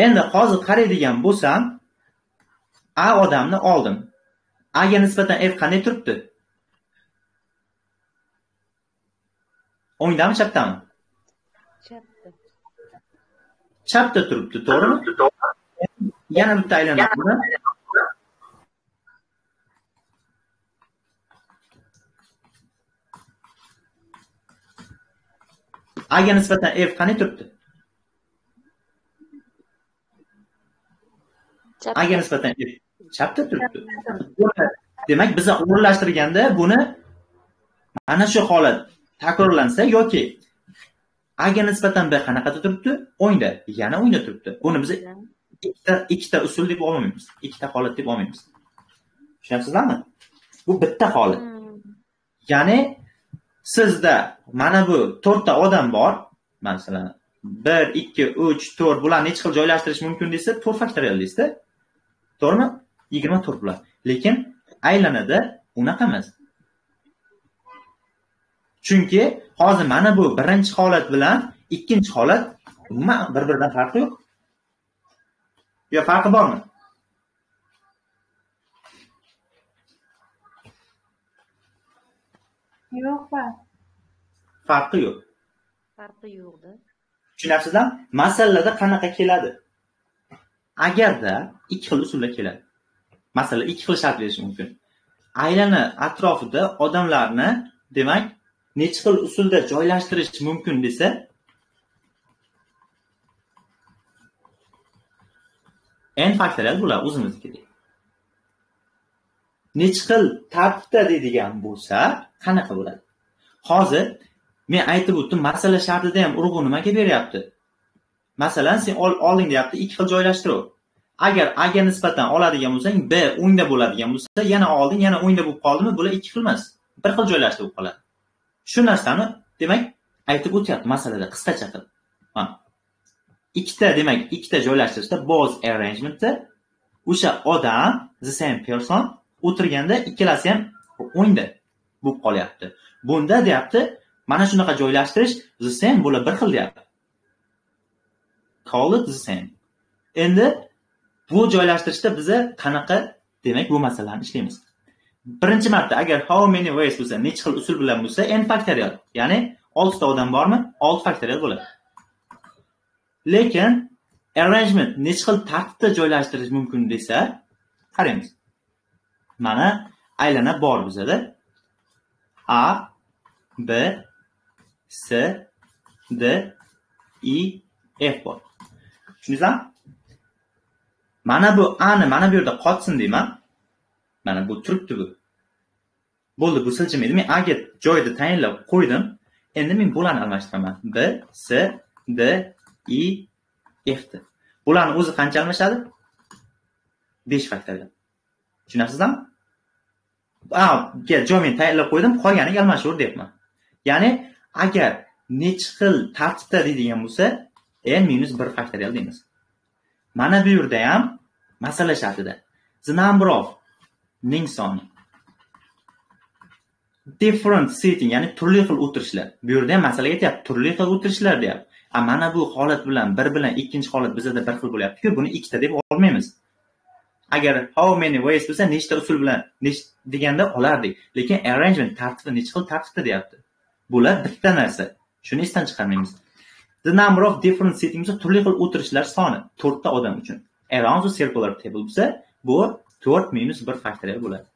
Endi hozir qaraydigan bo'lsam a odamni oldim. Aga nisbatan f qanday turibdi? O'ngdami chapdami? Chapda. Turibdi to'g'rimi? Yana bitta aylanadi aga nisbatan f qanday turibdi? Aga nisbatan f chapda turibdi. Demak biza o'rinlashtirganda buni mana shu holat takrorlansa yoki aga nisbatan b qanaqada turibdi? O'ngda yana o'ngda turibdi. Buni biz ikkita ikkita usul deb olmaymiz. Ikkita holat deb olmaymiz. Tushunyapsizlarmi? Bu bitta holat. Ya'ni sizda mana bu to'rtta odam bor masalan bir ikki uch to'rt bularni nechi xil joylashtirish mumkin desa to'rt faktorial deysizda. To'g'rimi? Yigirma to'rt bular. Lekin aylanada unaqa emas. Chunki hozir mana bu birinchi holat bilan ikkinchi holat umuman bir biridan farqi yo'q. Yo farqi bormi? Yo'q farqi yo'q. Farqi yo'qda tushunyapsizlarmi masalada qanaqa keladi? Agarda ikki xil usulda keladi. Masalan ikki xil shart berish mumkin. Aylana atrofida odamlarni demak nechi xil usulda joylashtirish mumkin desa n faktorial bular o'zimizniki nechi xil tartibda deydigan bo'lsa qanaqa bo'ladi? Hozir men aytib o'tdim masala shartida ham urg'u nimaga beryapti? Masalan sen olding deyapti ikki xil joylashtiruv agar a nisbatan oladigan bo'lsang b o'ngda bo'ladigan bo'lsa yana olding yana o'ngda bo'lib qoldimi? Bular ikki xil emas bir xil joylashtiruv qoladi. Shu narsani demak aytib o'tyapti masalada qisqacha qilib. Ikkita demak ikkita joylashtirishda boz arrangementda o'sha odam the same person o'tirganda ikkalasi ham o'ngda bo'lib qolyapti. Bunda deyapti mana shunaqa joylashtirish the same bular bir xil deyapti. Call it the same. Endi bu joylashtirishda biza qanaqa demak bu masalani ishlaymiz. Birinchi marta agar how many ways bo'lsa nechi xil usul bilan bo'lsa n faktorial ya'ni oltita odam bormi olti faktorial bo'ladi. Lekin arrangement nechi xil tartibda joylashtirish mumkin desa qaraymiz. Mana aylana bor bizada. A b s d i f bor. Tushundingizmi? Mana bu ani mana bu yerda qotsin deyman. Mana bu turibdi bu. Bo'ldi bu siljimaydi men a ga joyida tayinlab qo'ydim. Endi men bularni almashtiraman b s d i f bularni o'zi qancha almashadi? Besh faktorial tushunasizmi? A ga joy men qo'ydim qolganiga almashtir deyapman. Ya'ni agar nechi xil tartibda deydigan bo'lsa n minus bir faktorial deymiz. Mana bu yerda ham masala shartida. The number of ning soni different sitting ya'ni turli xil o'tirishlar. Bu yerda ham masala aytyapti turli xil o'tirishlar deyapti. A mana bu holat bilan bir bilan ikkinchi holat bizada bir xil bo'lyaptiku buni ikkita deb olmaymiz. Agar how many ways bo'lsa nechta usul bilan nech- deganda olardik. Lekin arrangement tartibda necha xil tartibda deyapti. Bular bitta narsa. Shuni esdan chiqarmaymiz. The number of different sitting bo'lsa turli xil o'tirishlar soni to'rtta odam uchun. Around the circular table bo'lsa bu to'rt minus bir faktorial bo'ladi.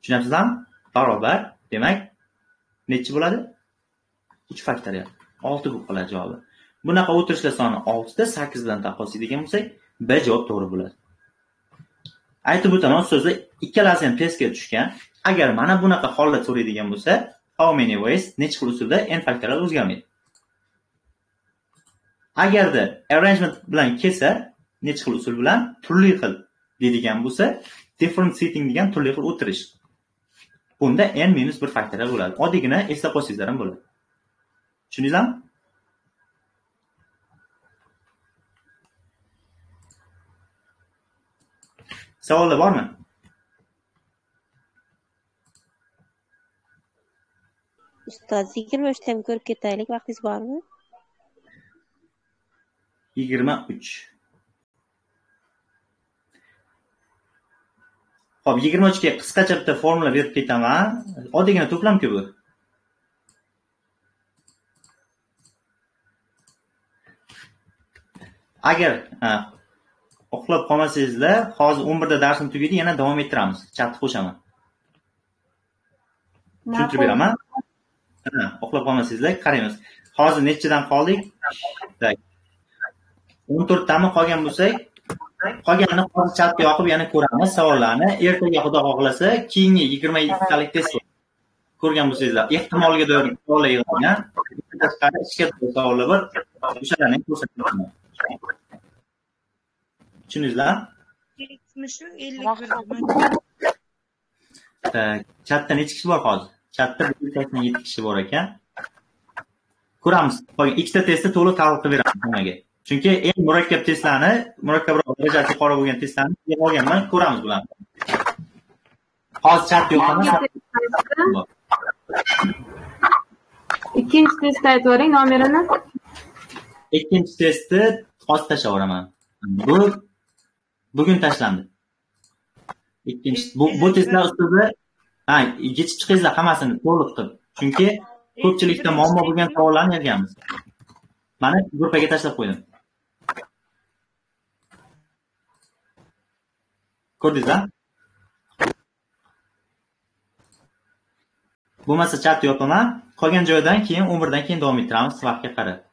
Tushunyapsizlarmi barobar. Demak nechi bo'ladi? Uch faktorial. Olti bo'lib qoladi javobi. Bunaqa o'tirishlar soni oltita sakkiz bilan taqqoslaydigan bo'lsak b javob to'g'ri bo'ladi. Aytib o'taman so'zda ikkalasi ham testga tushgan. Agar mana bunaqa holat so'raydigan bo'lsa how many ways nechi xil usulda n faktorial o'zgarmaydi. Agarda arrangement bilan kelsa nechi xil usul bilan turli xil deydigan bo'lsa different sitting degan turli xil o'tirish. Bunda n minus bir faktorial bo'ladi. Oddiygina eslab qo'ysangizlar ham bo'ladi. Tushundingizlarmi savollar bormi? Ustoz yigirma uchta ham ko'rib ketaylik. Vaqtingiz bormi? Yigirma uch. Ho'p yigirma uchga qisqacha bitta formula berib ketaman. Oddiygina to'plamku bu? Agar uxlab qolmasangizlar hozir o'n birda darsim tugaydi yana davom ettiramiz. Chatni qo'shaman. Tushuntirib beraman. Ha, uxlab qolmasangizlar qaraymiz. Hozir nechidan qoldik? Tak. o'n to'rttami qolgan bo'lsak? Qolganini hozir chatga yoqib yana ko'ramiz savollarni. Ertaga xudo xohlasa keyingi yigirma yettitalik test ko'rgan bo'lsangizlar ehtimolga doir savollar yig'ilgan doir savollar bor. O'shalarni ko'rsataman tushundingizlar yetmishu ellik chatda necha kishi bor hozir? Chatda sakson yetti kishi bor ekan. Ko'ramiz. Qolgan ikkita testni to'liq tahlil qilib beramiz nimaga? Chunki eng murakkab testlarni murakkabroq darajasi yuqori bo'lgan testlarni olganman ko'ramiz bularni. Hozir chat yo'q ikkinchi testni aytib yuboring nomerini. Ikkinchi testni hozir tashlab yuboraman bu bugun tashlandi. Ikkinchi bu bu testlar ustida ha yechib chiqingizlar hammasini to'liq qilib chunki ko'pchilikda muammo bo'lgan savollarni yozganmiz. Mana gruppaga tashlab qo'ydim. Ko'rdingizlar? Bo'lmasa chatni yopaman qolgan joydan keyin o'n birdan keyin davom ettiramiz vaqtga qarab